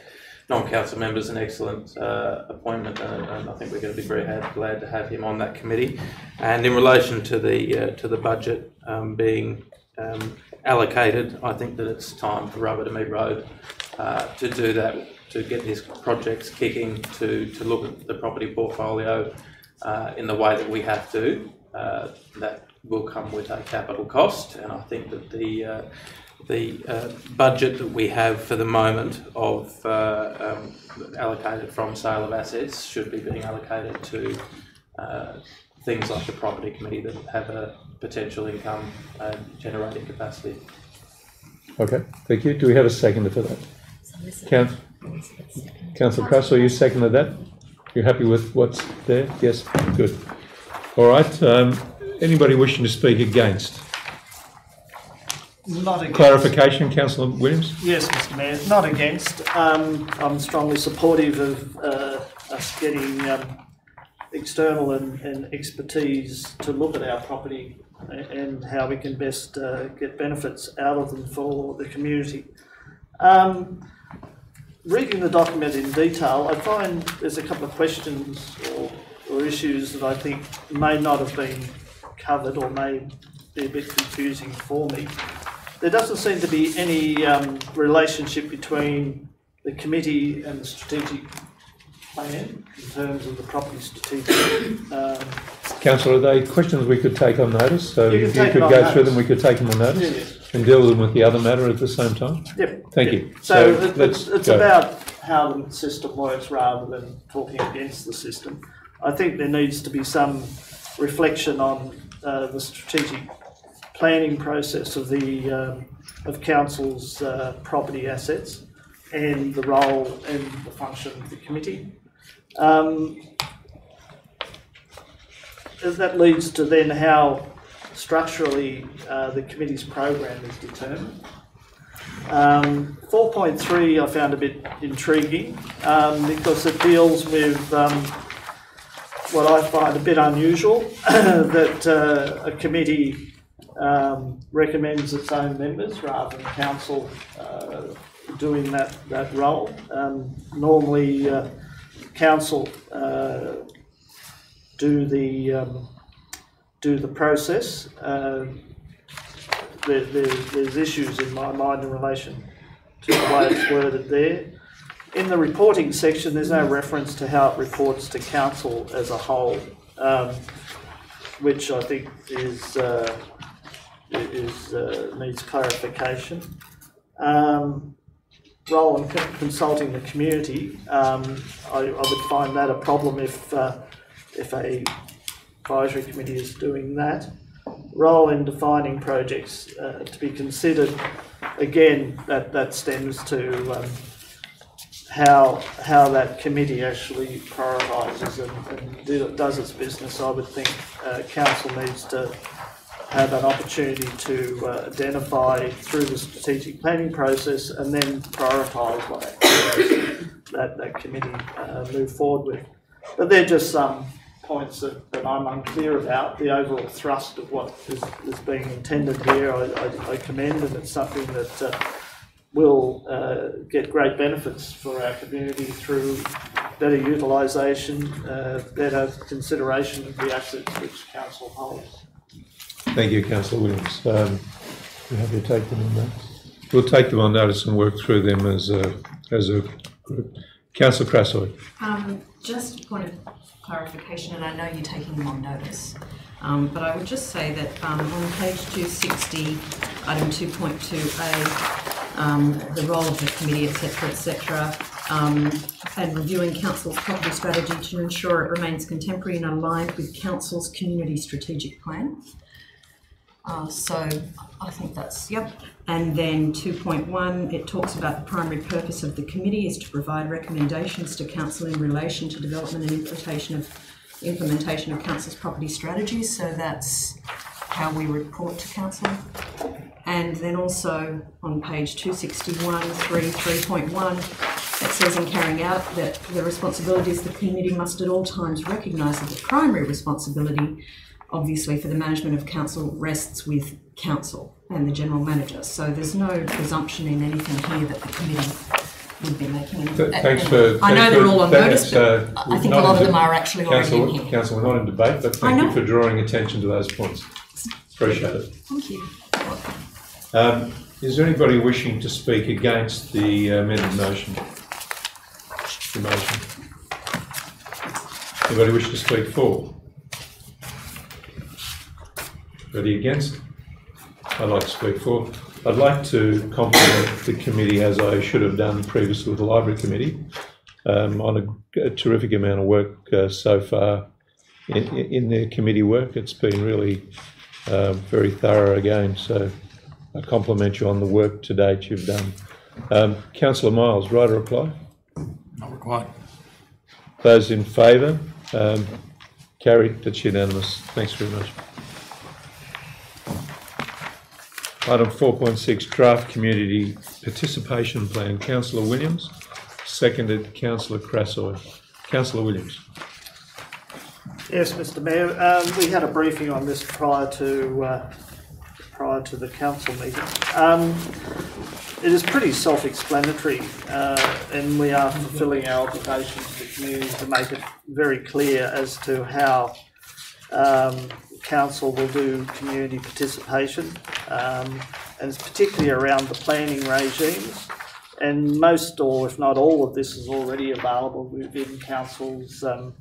non-council member is an excellent uh, appointment and, and I think we're going to be very ha- glad to have him on that committee. And in relation to the, uh, to the budget um, being um, allocated, I think that it's time for rubber to meet road uh, to do that, to get these projects kicking, to, to look at the property portfolio uh, in the way that we have to. Uh, that will come with a capital cost, and I think that the uh, the uh, budget that we have for the moment of uh, um, allocated from sale of assets should be being allocated to uh, things like the property committee that have a potential income uh, generating capacity. Okay, thank you. Do we have a second for that? Council, Councillor Cresswell, you seconded that? You're happy with what's there? Yes, good. All right, um, anybody wishing to speak against? Not against. Clarification, Councillor Williams? Yes, Mr Mayor, not against. Um, I'm strongly supportive of uh, us getting um, external and, and expertise to look at our property and how we can best uh, get benefits out of them for the community. Um, reading the document in detail, I find there's a couple of questions or, or issues that I think may not have been covered or may be a bit confusing for me. There doesn't seem to be any um, relationship between the committee and the strategic plan in terms of the property strategic. Um, Councillor, are they questions we could take on notice? So You if you could go through them, we could take them on notice yeah, and deal with them with the other matter at the same time? Yep. Thank yep. you. So, So it's, about how the system works rather than talking against the system. I think there needs to be some reflection on uh, the strategic planning process of the um, of council's uh, property assets and the role and the function of the committee. Um, that leads to then how structurally uh, the committee's program is determined. Um, 4.3 I found a bit intriguing um, because it deals with um, what I find a bit unusual that uh, a committee um, recommends its own members rather than council uh, doing that, that role. Um, normally, uh, council uh, do the um, do the process. Uh, there, there, there's issues in my mind in relation to the way it's worded there. In the reporting section, there's no reference to how it reports to council as a whole, um, which I think is uh, is uh, needs clarification. Um, role in co- consulting the community, um, I, I would find that a problem if uh, if a advisory committee is doing that role in defining projects uh, to be considered. Again, that, that stems to um, how how that committee actually prioritises and, and do, does its business. I would think uh, council needs to have an opportunity to uh, identify through the strategic planning process and then prioritise what that, that committee uh, move forward with. But they're just some points that, that I'm unclear about. The overall thrust of what is, is being intended here, I, I, I commend, and it's something that uh, will uh, get great benefits for our community through better utilisation, uh, better consideration of the assets which council holds. Thank you, councillor Williams. Um, you take them on notice? We'll take them on notice and work through them as a, as a group. Councillor Krassoi. Um, just a point of clarification, and I know you're taking them on notice, um, but I would just say that um, on page 260, item 2.2a, um, the role of the committee, etc., etc., um, and reviewing council's property strategy to ensure it remains contemporary and aligned with council's community strategic plan. Uh, so I think that's, yep. And then two point one, it talks about the primary purpose of the committee is to provide recommendations to council in relation to development and implementation of, implementation of council's property strategies, so that's how we report to council. And then also on page two sixty-one, three, three point one, it says in carrying out that the responsibilities the committee must at all times recognise that the primary responsibility obviously for the management of council rests with council and the general manager. So there's no presumption in anything here that the committee would be making. any- Th- Thanks for. I know they're all on notice, but uh, I think a lot of them are actually already in Council, here. Council, we're not in debate, but thank you for drawing attention to those points. Appreciate it. Thank you. Um, is there anybody wishing to speak against the amended motion? The motion. Anybody wish to speak for? Anybody against? I'd like to speak for. I'd like to compliment the committee as I should have done previously with the library committee um, on a, a terrific amount of work uh, so far in, in their committee work. It's been really uh, very thorough again. So I compliment you on the work to date you've done. Um, Councillor Miles, right or reply? Not required. Those in favour? Um, carried. That's unanimous. Thanks very much. Item 4.6 Draft Community Participation Plan. Councillor Williams, seconded Councillor Krassoi. Councillor Williams. Yes, Mr Mayor, um, we had a briefing on this prior to, uh, prior to the council meeting. Um, it is pretty self-explanatory, uh, and we are fulfilling our obligation to the community to make it very clear as to how, um, council will do community participation, um, and it's particularly around the planning regimes. And most, or if not all, of this is already available within council's um,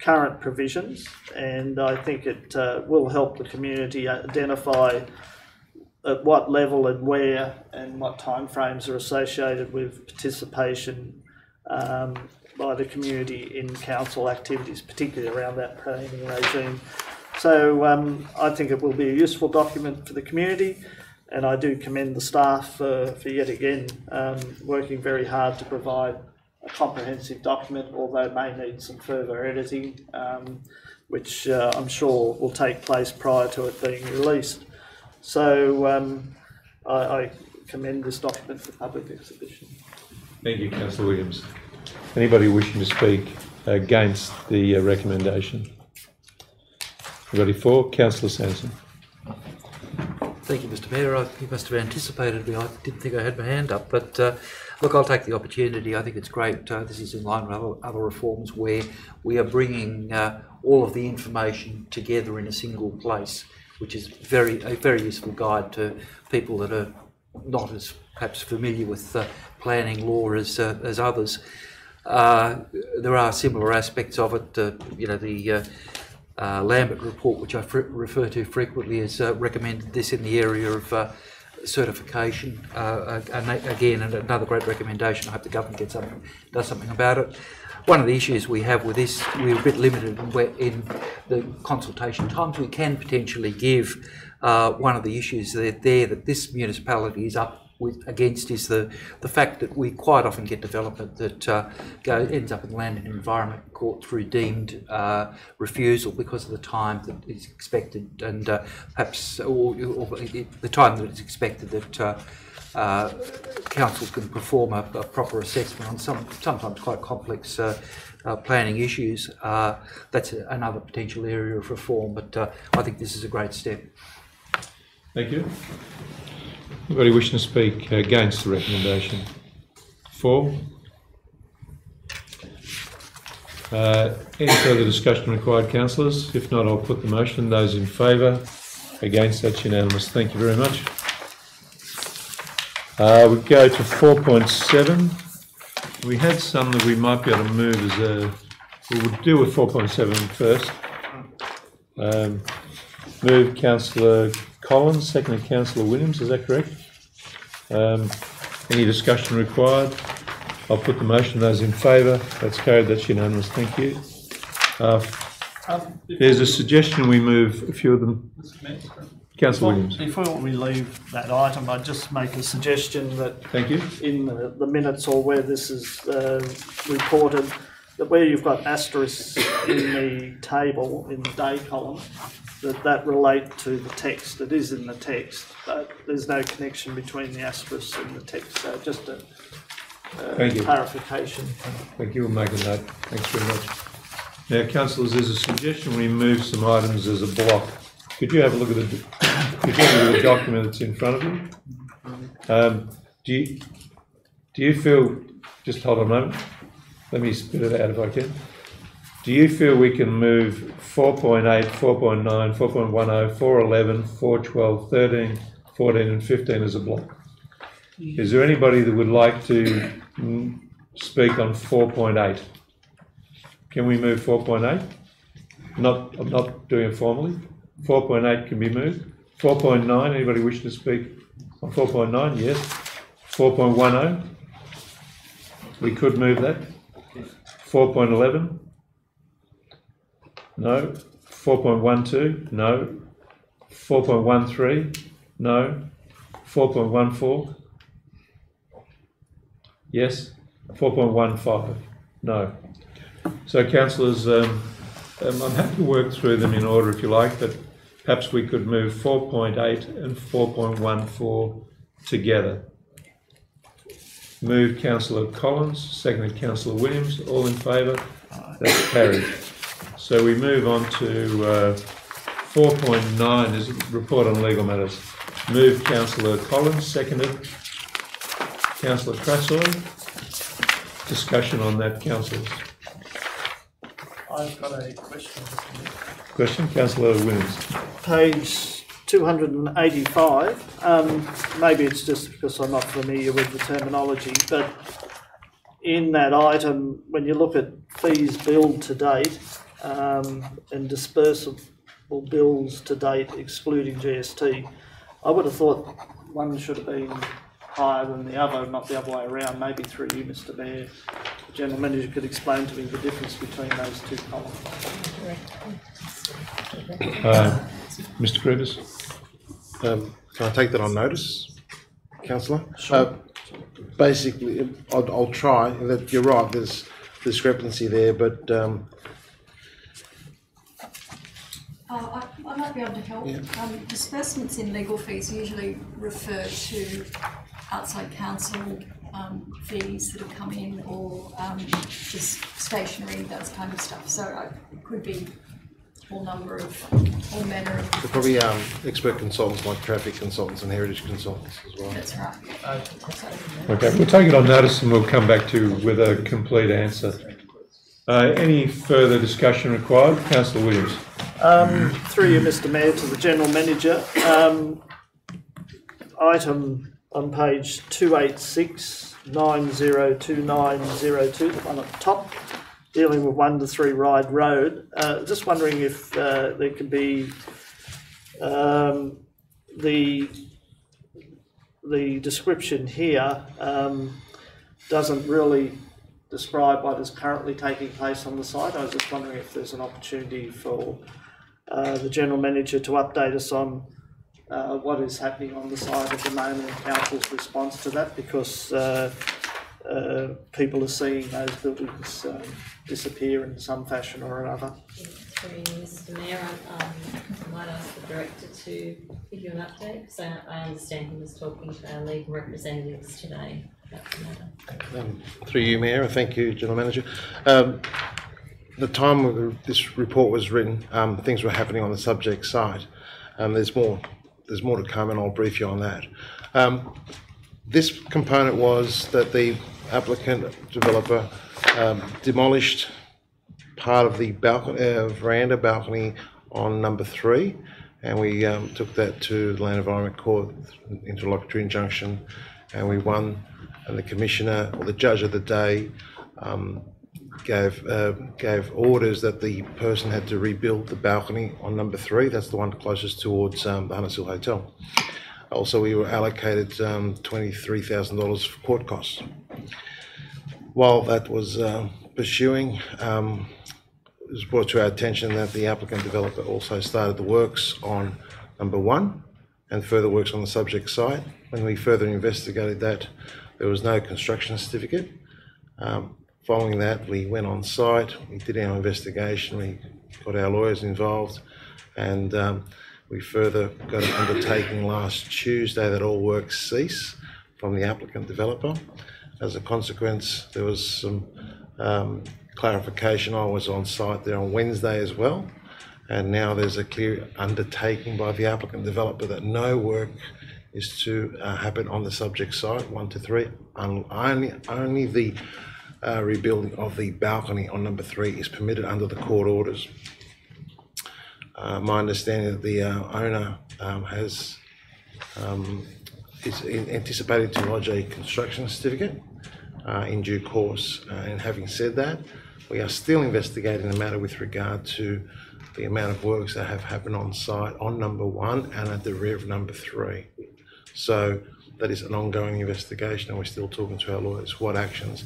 current provisions, and I think it uh, will help the community identify at what level and where and what timeframes are associated with participation um, by the community in council activities, particularly around that planning regime. So um, I think it will be a useful document for the community, and I do commend the staff uh, for yet again um, working very hard to provide a comprehensive document, although it may need some further editing, um, which uh, I'm sure will take place prior to it being released. So um, I, I commend this document for public exhibition. Thank you, councillor Williams. Anybody wishing to speak against the uh, recommendation? Anybody for? Councillor Sanson. Thank you, Mr Mayor. I, you must have anticipated me. I didn't think I had my hand up, but uh, look, I'll take the opportunity. I think it's great. Uh, this is in line with other, other reforms where we are bringing uh, all of the information together in a single place, which is very a very useful guide to people that are not as perhaps familiar with uh, planning law as uh, as others. Uh, there are similar aspects of it. You know the uh, uh, Lambert report, which I refer to frequently, has uh, recommended this in the area of uh, certification. Uh, and again, another great recommendation. I hope the government gets something, does something about it. One of the issues we have with this, we're a bit limited in, in the consultation times we can potentially give. Uh, one of the issues that there that this municipality is up with against is the the fact that we quite often get development that uh, go, ends up in land and environment court through deemed uh, refusal because of the time that is expected and uh, perhaps or, or, the time that it's expected that. Uh, uh, council can perform a, a, proper assessment on some sometimes quite complex uh, planning issues. that's another potential area of reform, but I think this is a great step. Thank you. Anybody wishing to speak against the recommendation? For? Uh, any further discussion required, councillors? If not, I'll put the motion. Those in favour? Against? That's unanimous. Thank you very much. Uh, we go to 4.7. We had some that we might be able to move as a. We would deal with 4.7 first. Um, move councillor Collins, seconded councillor Williams, is that correct? Um, any discussion required? I'll put the motion. Those in favour? That's carried. That's unanimous. Thank you. Uh, Um, there's a suggestion we move a few of them. Councillor Before, Williams. before we leave that item, I'd just make a suggestion that Thank you. in the, the minutes or where this is uh, reported, where you've got asterisks in the table, in the day column, that that relate to the text. It is in the text, but there's no connection between the asterisks and the text. So just a Thank you. clarification. Thank you. We'll make a note. Thanks very much. Now, councillors, there's a suggestion we move some items as a block. Could you have a look at the, could you have look at the document that's in front of you? Um, do you, do you feel, just hold on a moment, let me spit it out if I can. Do you feel we can move 4.8, 4.9, 4.10, 4.11, 4.12, 13, 14 and 15 as a block? Is there anybody that would like to speak on 4.8? Can we move 4.8? Not, I'm not doing it formally. 4.8 can be moved. 4.9, anybody wish to speak on 4.9? Yes. 4.10? We could move that. 4.11? No. 4.12? No. 4.13? No. 4.14? Yes. 4.15? No. So, councillors, um, um, I'm happy to work through them in order if you like, but perhaps we could move 4.8 and 4.14 together. Move Councillor Collins, seconded Councillor Williams. All in favour? That's carried. So we move on to uh, 4.9 is report on legal matters. Move Councillor Collins, seconded. Councillor Krassoi. Discussion on that, councillors. I've got a question. Question, councillor Williams. Page two hundred and eighty-five, um, maybe it's just because I'm not familiar with the terminology, but in that item, when you look at fees billed to date, um, and dispersible bills to date excluding GST, I would have thought one should have been higher than the other, not the other way around, maybe through you, Mr Mayor. The General Manager could explain to me the difference between those two columns. Uh, Mr Grievous? Um, Can I take that on notice, councillor? Uh, Basically, I'll, I'll try, that, you're right, there's discrepancy there, but, um, Uh, I, I might be able to help. Yeah. Um, disbursements in legal fees usually refer to outside counsel um, fees that have come in or um, just stationery, those kind of stuff. So it could be all number of, all manner of. there probably, um, expert consultants like traffic consultants and heritage consultants as well. That's right. Okay, we'll take it on notice and we'll come back to you with a complete answer. Uh, any further discussion required? Councillor Williams? Um, through you, Mr Mayor, to the General Manager, um, item on page two eight six nine zero two nine zero two, the one at the top, dealing with one to three Ryde Road, uh, just wondering if, uh, there could be, um, the, the description here, um, doesn't really describe what is currently taking place on the site. I was just wondering if there's an opportunity for uh, the general manager to update us on uh, what is happening on the site at the moment and council's response to that because uh, uh, people are seeing those buildings um, disappear in some fashion or another. Through you, Mr Mayor, um, I might ask the director to give you an update, because I, I understand he was talking to our legal representatives today about the matter. Um, Through you, Mayor, thank you, General Manager. Um, The time this report was written, um, things were happening on the subject site. Um, There's more, there's more to come, and I'll brief you on that. Um, This component was that the applicant developer um, demolished part of the balcony, uh, veranda balcony on number three, and we um, took that to the Land Environment Court, interlocutory injunction, and we won. And the commissioner or the judge of the day um, gave uh, gave orders that the person had to rebuild the balcony on number three. That's the one closest towards um, the Hunters Hill Hotel. Also, we were allocated um, twenty three thousand dollars for court costs. While that was uh, pursuing, um, it was brought to our attention that the applicant developer also started the works on number one and further works on the subject site. When we further investigated that, there was no construction certificate. Um, following that, we went on site, we did our investigation, we got our lawyers involved, and um, we further got an undertaking last Tuesday that all works cease from the applicant developer. As a consequence, there was some um, clarification. I was on site there on Wednesday as well, and now there's a clear undertaking by the applicant developer that no work is to uh, happen on the subject site, one to three. Only, only the uh, rebuilding of the balcony on number three is permitted under the court orders. Uh, my understanding that the uh, owner um, has um, is in- anticipating to lodge a construction certificate uh, in due course. Uh, and having said that, we are still investigating the matter with regard to the amount of works that have happened on site on number one and at the rear of number three. So that is an ongoing investigation, and we're still talking to our lawyers what actions.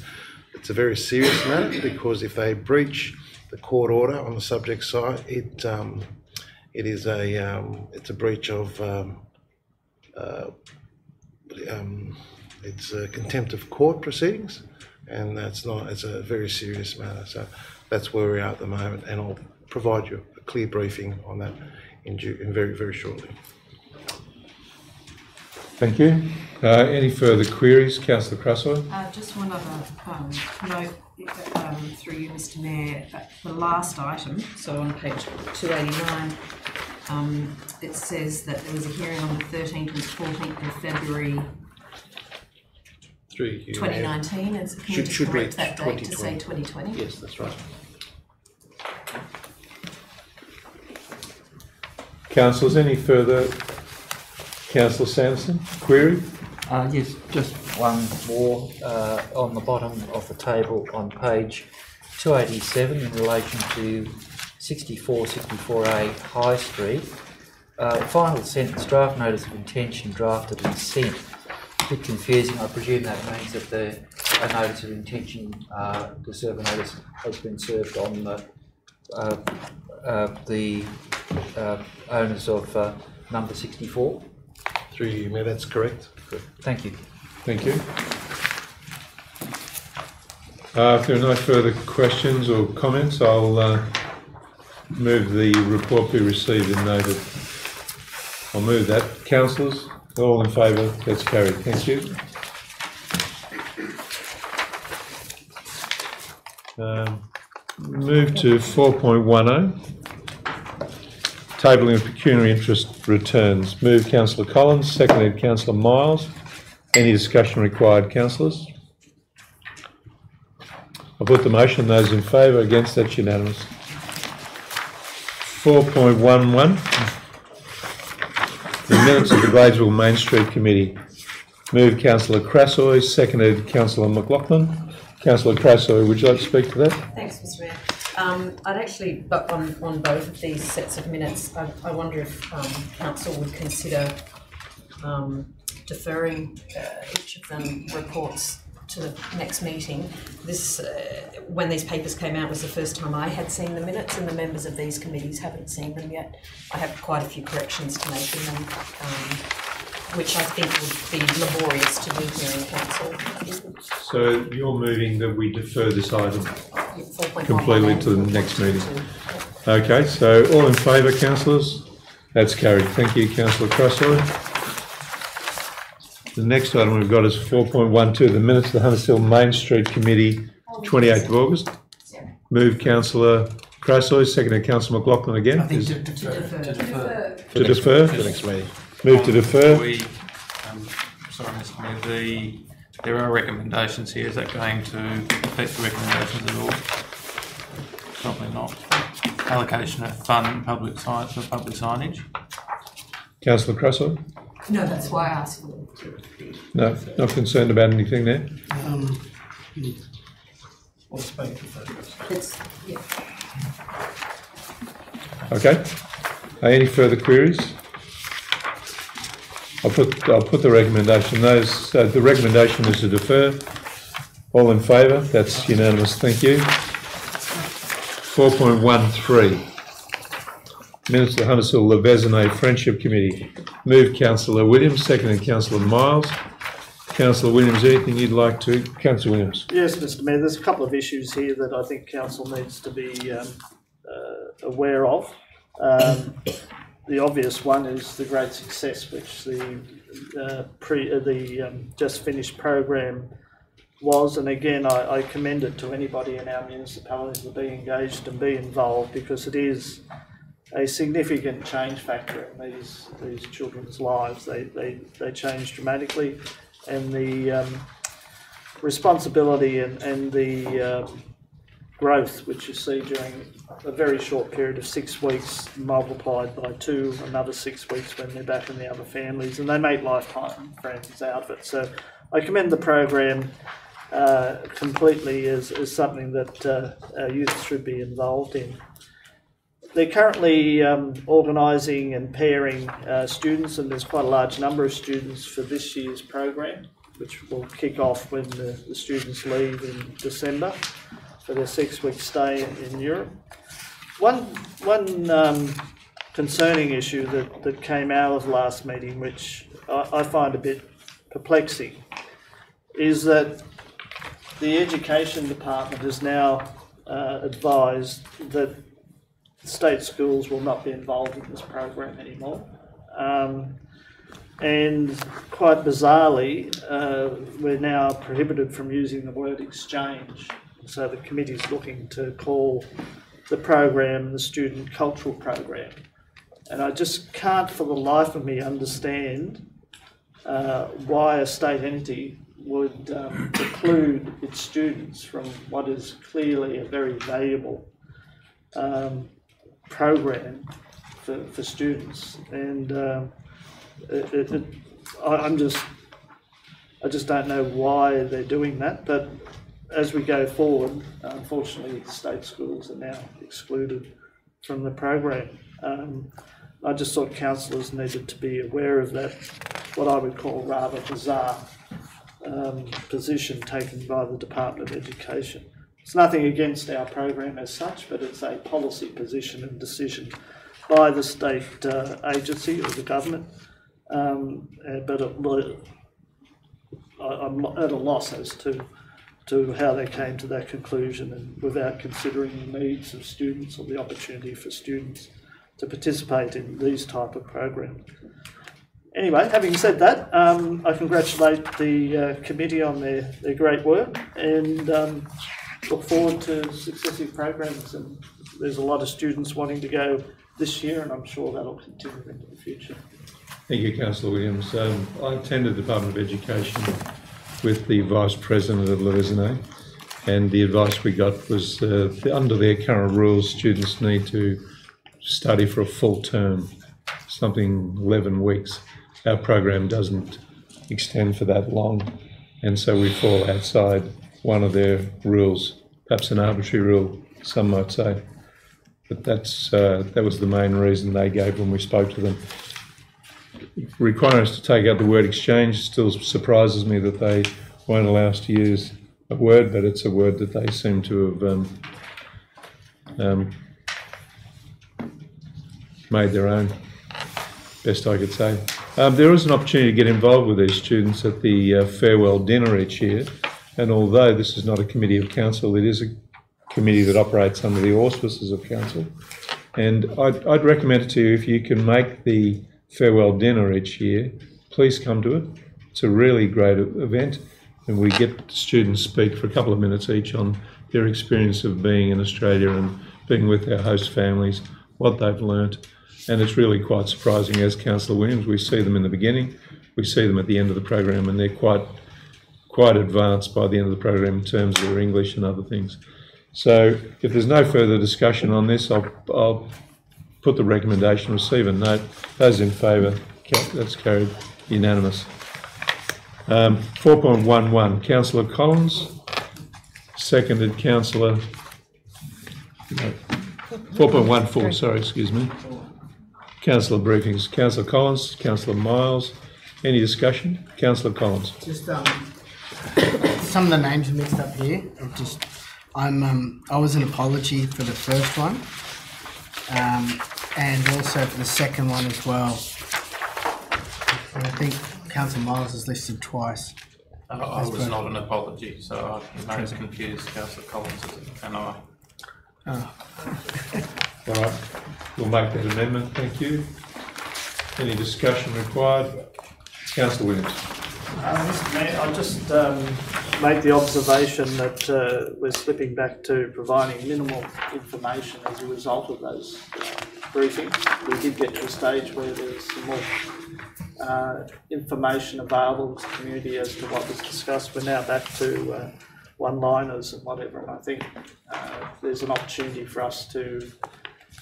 It's a very serious matter because if they breach the court order on the subject site, it um, it is a um, it's a breach of um, uh, um, it's a contempt of court proceedings, and that's not it's a very serious matter. So that's where we are at the moment, and I'll provide you a clear briefing on that in due, in very very shortly. Thank you. Uh, any further queries, Councillor Krassoi? Uh, just one other um, note um, through you, Mr Mayor. The last item, so on page 289, um, it says that there was a hearing on the 13th and 14th of February Three, 2019. And so can should, you that date to say 2020? Yes, that's right. Councillors, any further Councillor Sanderson, query? Uh, yes, just one more, uh, on the bottom of the table on page two eighty-seven in relation to 64, 64A High Street. Uh, final sentence, draft notice of intention drafted and sent. A bit confusing, I presume that means that the, a notice of intention, uh, to serve a notice has been served on the, uh, uh, the, uh, owners of, uh, number sixty-four. Through you, Mayor, that's correct. Thank you. Thank you. Uh, if there are no further questions or comments, I'll uh, move the report be received and noted. I'll move that. Councillors, all in favour? That's carried. Thank you. Um, Move to 4.10. Tabling of pecuniary interest returns. Move councillor Collins, seconded councillor Miles. Any discussion required, councillors? I'll put the motion. Those in favour, against, that's unanimous. 4.11. The minutes of the Gladesville Main Street Committee. Move councillor Krassoi, seconded councillor McLaughlin. Councillor Krassoi, would you like to speak to that? Thanks, Mr Mayor. Um, I'd actually, but on, on both of these sets of minutes, I, I wonder if, um, council would consider, um, deferring, uh, each of them reports to the next meeting. This, uh, when these papers came out was the first time I had seen the minutes and the members of these committees haven't seen them yet. I have quite a few corrections to make in them, um, which I think would be laborious to do here in council. So you're moving that we defer this item 4.11 completely to the next meeting? Okay, so all in favour, councillors? That's carried. Thank you, councillor Krassoi. The next item we've got is 4.12, the minutes of the Hunters Hill Main Street Committee, 28th of August. Move councillor Krassoi, seconded councillor McLaughlin again. Is- To defer. To defer. To defer? For the next meeting. Move to defer. We, um, sorry, Mr Mayor, the, there are recommendations here. Is that going to affect the recommendations at all? Probably not. Allocation of fund, public science for public signage. Councillor Krassoi? No, that's why I asked for it. No, not concerned about anything there? Um, I'll speak to that. It's, yeah. Okay. Any further queries? I'll put, I'll put the recommendation, those, uh, the recommendation is to defer. All in favour? That's unanimous, thank you. Four point one three. Minutes of the Hunters Hill Le Vésinet Friendship Committee. Move councillor Williams, seconded councillor Miles. Councillor Williams, anything you'd like to? Councillor Williams. Yes, Mr Mayor, there's a couple of issues here that I think council needs to be um, uh, aware of. Um, The obvious one is the great success which the uh, pre, uh, the um, just finished program was, and again, I, I commend it to anybody in our municipalities to be engaged and be involved because it is a significant change factor in these these children's lives. They they, they change dramatically, and the um, responsibility and, and the um, growth which you see during a very short period of six weeks multiplied by two, another six weeks when they're back in the other families, and they make lifetime friends out of it. So I commend the program uh, completely as, as something that uh, our youth should be involved in. They're currently um, organising and pairing uh, students, and there's quite a large number of students for this year's program, which will kick off when the, the students leave in December for their six-week stay in Europe. One, one um, concerning issue that, that came out of last meeting, which I, I find a bit perplexing, is that the Education Department has now uh, advised that state schools will not be involved in this program anymore. Um, and quite bizarrely, uh, we're now prohibited from using the word exchange. So the committee's looking to call the program the Student Cultural Program. And I just can't for the life of me understand uh, why a state entity would um, preclude its students from what is clearly a very valuable um, program for, for students. And um, it, it, it, I, I'm just, I just don't know why they're doing that. But as we go forward, unfortunately, state schools are now excluded from the program. Um, I just thought councillors needed to be aware of that, what I would call rather bizarre um, position taken by the Department of Education. It's nothing against our program as such, but it's a policy position and decision by the state uh, agency or the government. Um, uh, but it, I, I'm at a loss as to to how they came to that conclusion and without considering the needs of students or the opportunity for students to participate in these type of programs. Anyway, having said that, um, I congratulate the uh, committee on their, their great work and um, look forward to successive programs. And there's a lot of students wanting to go this year, and I'm sure that'll continue into the future. Thank you, Councillor Williams. Um, I attended the Department of Education with the Vice President of Louisiana, and the advice we got was uh, under their current rules, students need to study for a full term, something 11 weeks. Our program doesn't extend for that long, and so we fall outside one of their rules, perhaps an arbitrary rule, some might say. But that's uh, that was the main reason they gave when we spoke to them. Requiring us to take out the word exchange still surprises me that they won't allow us to use a word, but it's a word that they seem to have um, um, made their own, best I could say. Um, there is an opportunity to get involved with these students at the uh, farewell dinner each year, and although this is not a committee of council, it is a committee that operates under the auspices of council. And I'd, I'd recommend it to you if you can make the farewell dinner each year, please come to it. It's a really great event, and we get students speak for a couple of minutes each on their experience of being in Australia and being with their host families, what they've learnt, and it's really quite surprising. As Councillor Williams, we see them in the beginning, we see them at the end of the program, and they're quite quite advanced by the end of the program in terms of their English and other things. So, if there's no further discussion on this, I'll, I'll put the recommendation, receive note. Those in favour, that's carried unanimous. Um, 4.11, Councillor Collins, seconded Councillor. No, 4.14, sorry, excuse me. Councillor briefings. Councillor Collins, Councillor Miles. Any discussion? Councillor Collins. Just um, some of the names are mixed up here. Just, I'm um, I was an apology for the first one, um, and also for the second one as well. And I think Councillor Miles is listed twice. I, I was not an apology, so I may have confused Councillor Collins and I. Oh. All right, we'll make that amendment, thank you. Any discussion required? Councillor Williams. Uh, I'll just um, make the observation that uh, we're slipping back to providing minimal information as a result of those uh, briefings. We did get to a stage where there was some more uh, information available to the community as to what was discussed. We're now back to uh, one-liners and whatever, and I think uh, there's an opportunity for us to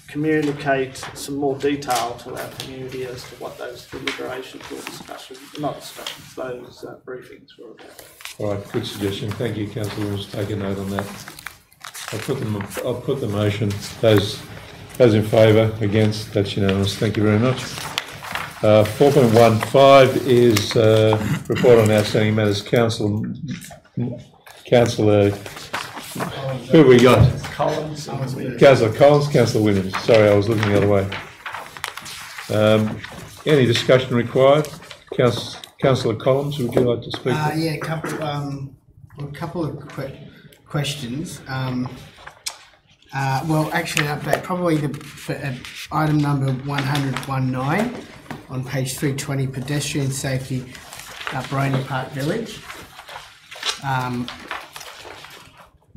communicate some more detail to our community as to what those deliberations or discussions, not discussions, those uh, briefings were about. All right, good suggestion. Thank you, Councillor Williams. Take a note on that. I'll put them. I'll put the motion. Those, those in favour, against. That's unanimous. Thank you very much. Uh, 4.15 is uh, report on outstanding matters. Council, Councillor, who have we got? Collins. Councillor Collins, Councillor Williams. Sorry, I was looking the other way. Um, any discussion required? Councillor, Councillor Collins, would you like to speak? Uh, yeah, a couple, um, a couple of que- questions. Um, uh, well, actually, an update. Probably the for, uh, item number 119 on page 320, pedestrian safety at Boronia Park Village. Um,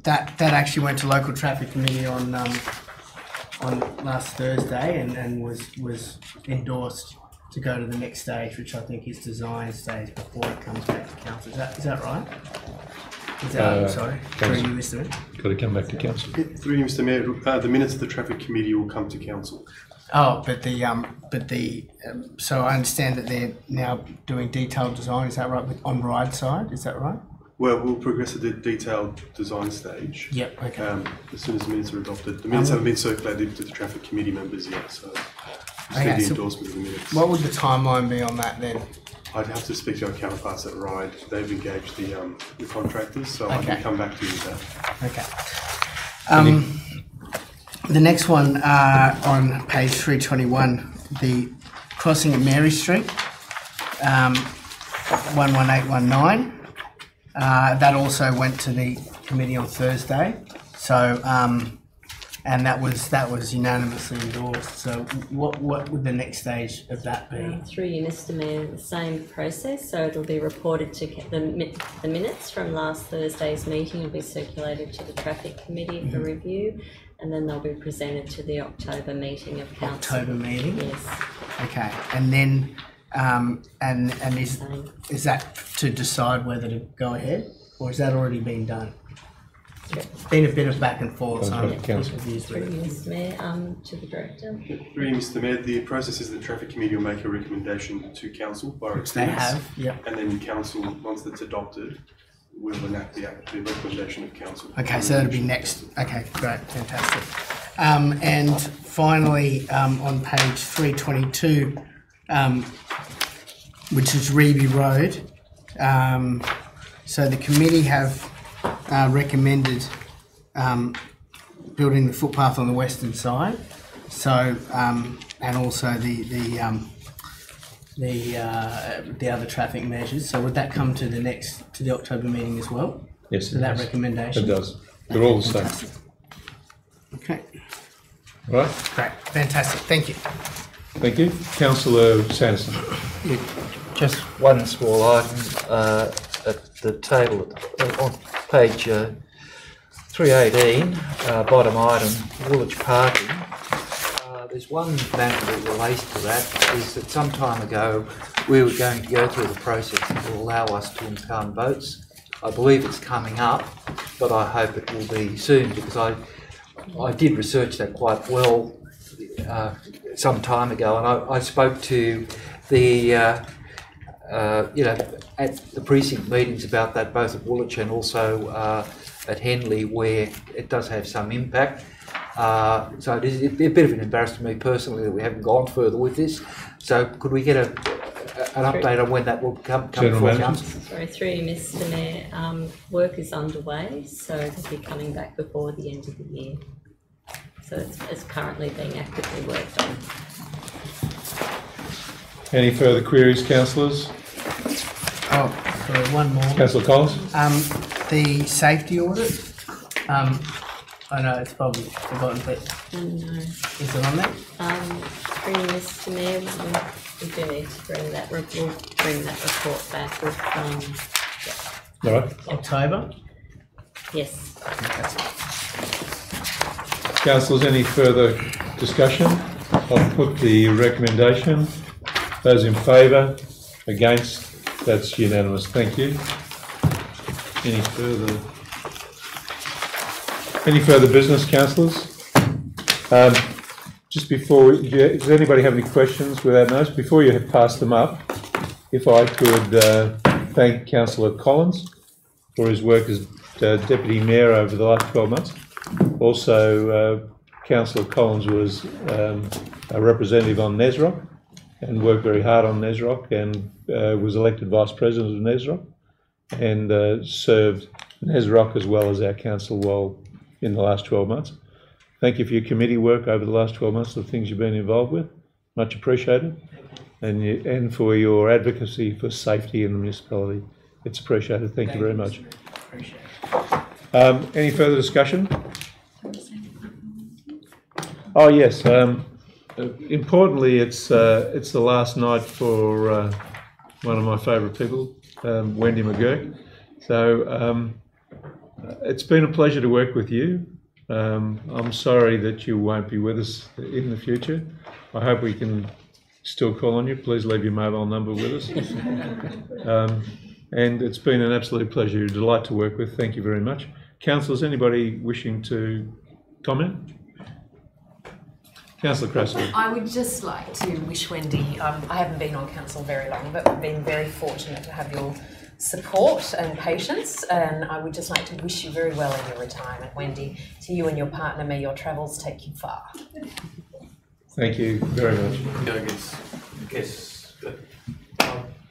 that that actually went to local traffic committee on um, on last Thursday and, and was was endorsed to go to the next stage, which I think is design stage before it comes back to council. Is that is that right? Is that, Uh, I'm sorry, council. through you, Mr. Mayor. Got to come back to council. Through you, Mr Mayor, uh, the minutes of the traffic committee will come to council. Oh, but the, um, but the, um, so I understand that they're now doing detailed design, is that right, with- on Ryde side, is that right? Well, we'll progress to the detailed design stage. Yep, okay. Um, as soon as the minutes are adopted. The minutes Um, haven't been circulated to the traffic committee members yet, so just Okay, need the so endorsement of the minutes. What would the timeline be on that then? I'd have to speak to our counterparts at Ryde. They've engaged the, um, the contractors, so I can come back to you with that. Okay. Um, the next one, uh, on page three twenty-one, the crossing at Mary Street, um, one one eight one nine. Uh, that also went to the committee on Thursday, so, um, and that was, that was unanimously endorsed, so what, what would the next stage of that be? Through you, Mr Mayor, the same process, so it'll be reported to, the the minutes from last Thursday's meeting will be circulated to the traffic committee for Mhm. review, and then they'll be presented to the October meeting of council. October meeting? Yes. Okay, and then, um, and, and is, is that to decide whether to go ahead, or has that already been done? It's Been a bit of back and forth, so I'm Contract council. confused Through with you, it. Mr Mayor, um, to the director. Through you, Mr Mayor, the process is the traffic committee will make a recommendation to council by its They have, yep. And then council, once it's adopted, will enact the, act- the recommendation of council. Okay, so that'll be next, okay, great, fantastic. Um, and finally, um, on page three twenty-two, um, which is Reeby Road, um, so the committee have, uh, recommended, um, building the footpath on the western side. So, um, and also the, the, um, the, uh, the other traffic measures. So would that come to the next, to the October meeting as well? Yes, it that does. recommendation? It does. They're all the same. Okay, Right, great, fantastic, thank you. Thank you. Councillor Sanderson. Just one small item uh, at the table uh, on page uh, 318, uh, bottom item, Woolwich parking. Uh, There's one matter that relates to that, is that some time ago, we were going to go through the process that will allow us to impound boats. I believe it's coming up, but I hope it will be soon, because I, I did research that quite well uh, some time ago, and I, I spoke to the, uh, uh, you know, at the precinct meetings about that, both at Woolwich and also uh, at Henley, where it does have some impact. Uh, so it is a bit of an embarrassment to me personally that we haven't gone further with this. So could we get a, an update on when that will come, come before Manager. council? Sorry, through you, Mr Mayor, um, work is underway, so it'll be coming back before the end of the year. So it's, it's currently being actively worked on. Any further queries, councillors? Oh, sorry, one more. Councillor Collins? Um, the safety audit, um, I know it's probably forgotten, but Um, no. is it on there? Um, through you, Mr Mayor, we, we do need to bring that, re- we'll bring that report back with, um, All right. October? yes. Councillors, any further discussion? I'll put the recommendation. Those in favour? Against? That's unanimous. Thank you. Any further? Any further business, councillors? Um, just before, does anybody have any questions without notice? Before you pass them up, if I could uh, thank councillor Collins for his work as uh, deputy mayor over the last 12 months. Also, uh, councillor Collins was um, a representative on NESROC and worked very hard on NESROC and uh, was elected vice president of NESROC and uh, served NESROC as well as our council while in the last 12 months. Thank you for your committee work over the last 12 months, the things you've been involved with. Much appreciated. And, you, and for your advocacy for safety in the municipality. It's appreciated. Thank you very much. Um, any further discussion? Oh, yes. Um, importantly, it's, uh, it's the last night for uh, one of my favourite people, um, Wendy McGurk. So um, it's been a pleasure to work with you. Um, I'm sorry that you won't be with us in the future. I hope we can still call on you. Please leave your mobile number with us. Um, and it's been an absolute pleasure, a delight to work with. Thank you very much. Councillors, anybody wishing to comment? Councillor Cresswell. I would just like to wish Wendy, um, I haven't been on council very long, but I've been very fortunate to have your support and patience, and I would just like to wish you very well in your retirement, Wendy. To you and your partner, may your travels take you far. Thank you very much. Yeah, I guess, I guess that,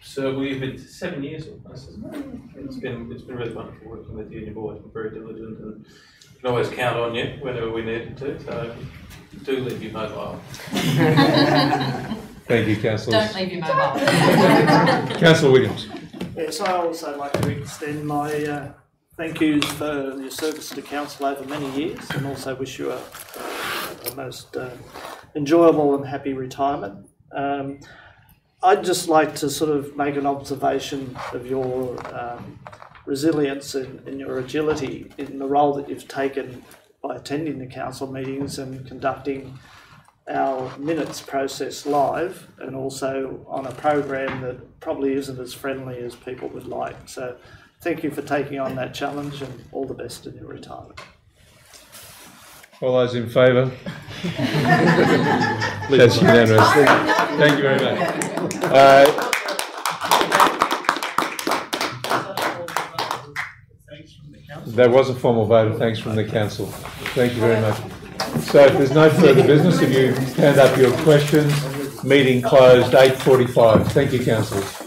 so we've been seven years or less, isn't it? It's been, it's been really wonderful working with you and you've always been very diligent and can always count on you whenever we needed to, so do leave your mobile. Thank you, councillors. Don't leave your mobile. Councillor Williams. Yes, I also like to extend my uh, thank yous for your service to council over many years and also wish you a, a most uh, enjoyable and happy retirement. Um, I'd just like to sort of make an observation of your um, resilience and, and your agility in the role that you've taken by attending the council meetings and conducting our minutes process live and also on a program that probably isn't as friendly as people would like. So thank you for taking on that challenge and all the best in your retirement. All those in favour? That's unanimous. Thank you very much. Uh, There was a formal vote of thanks from the council. Thank you very much. So if there's no further business, if you stand up your questions, meeting closed, 8:45. Thank you, councillors.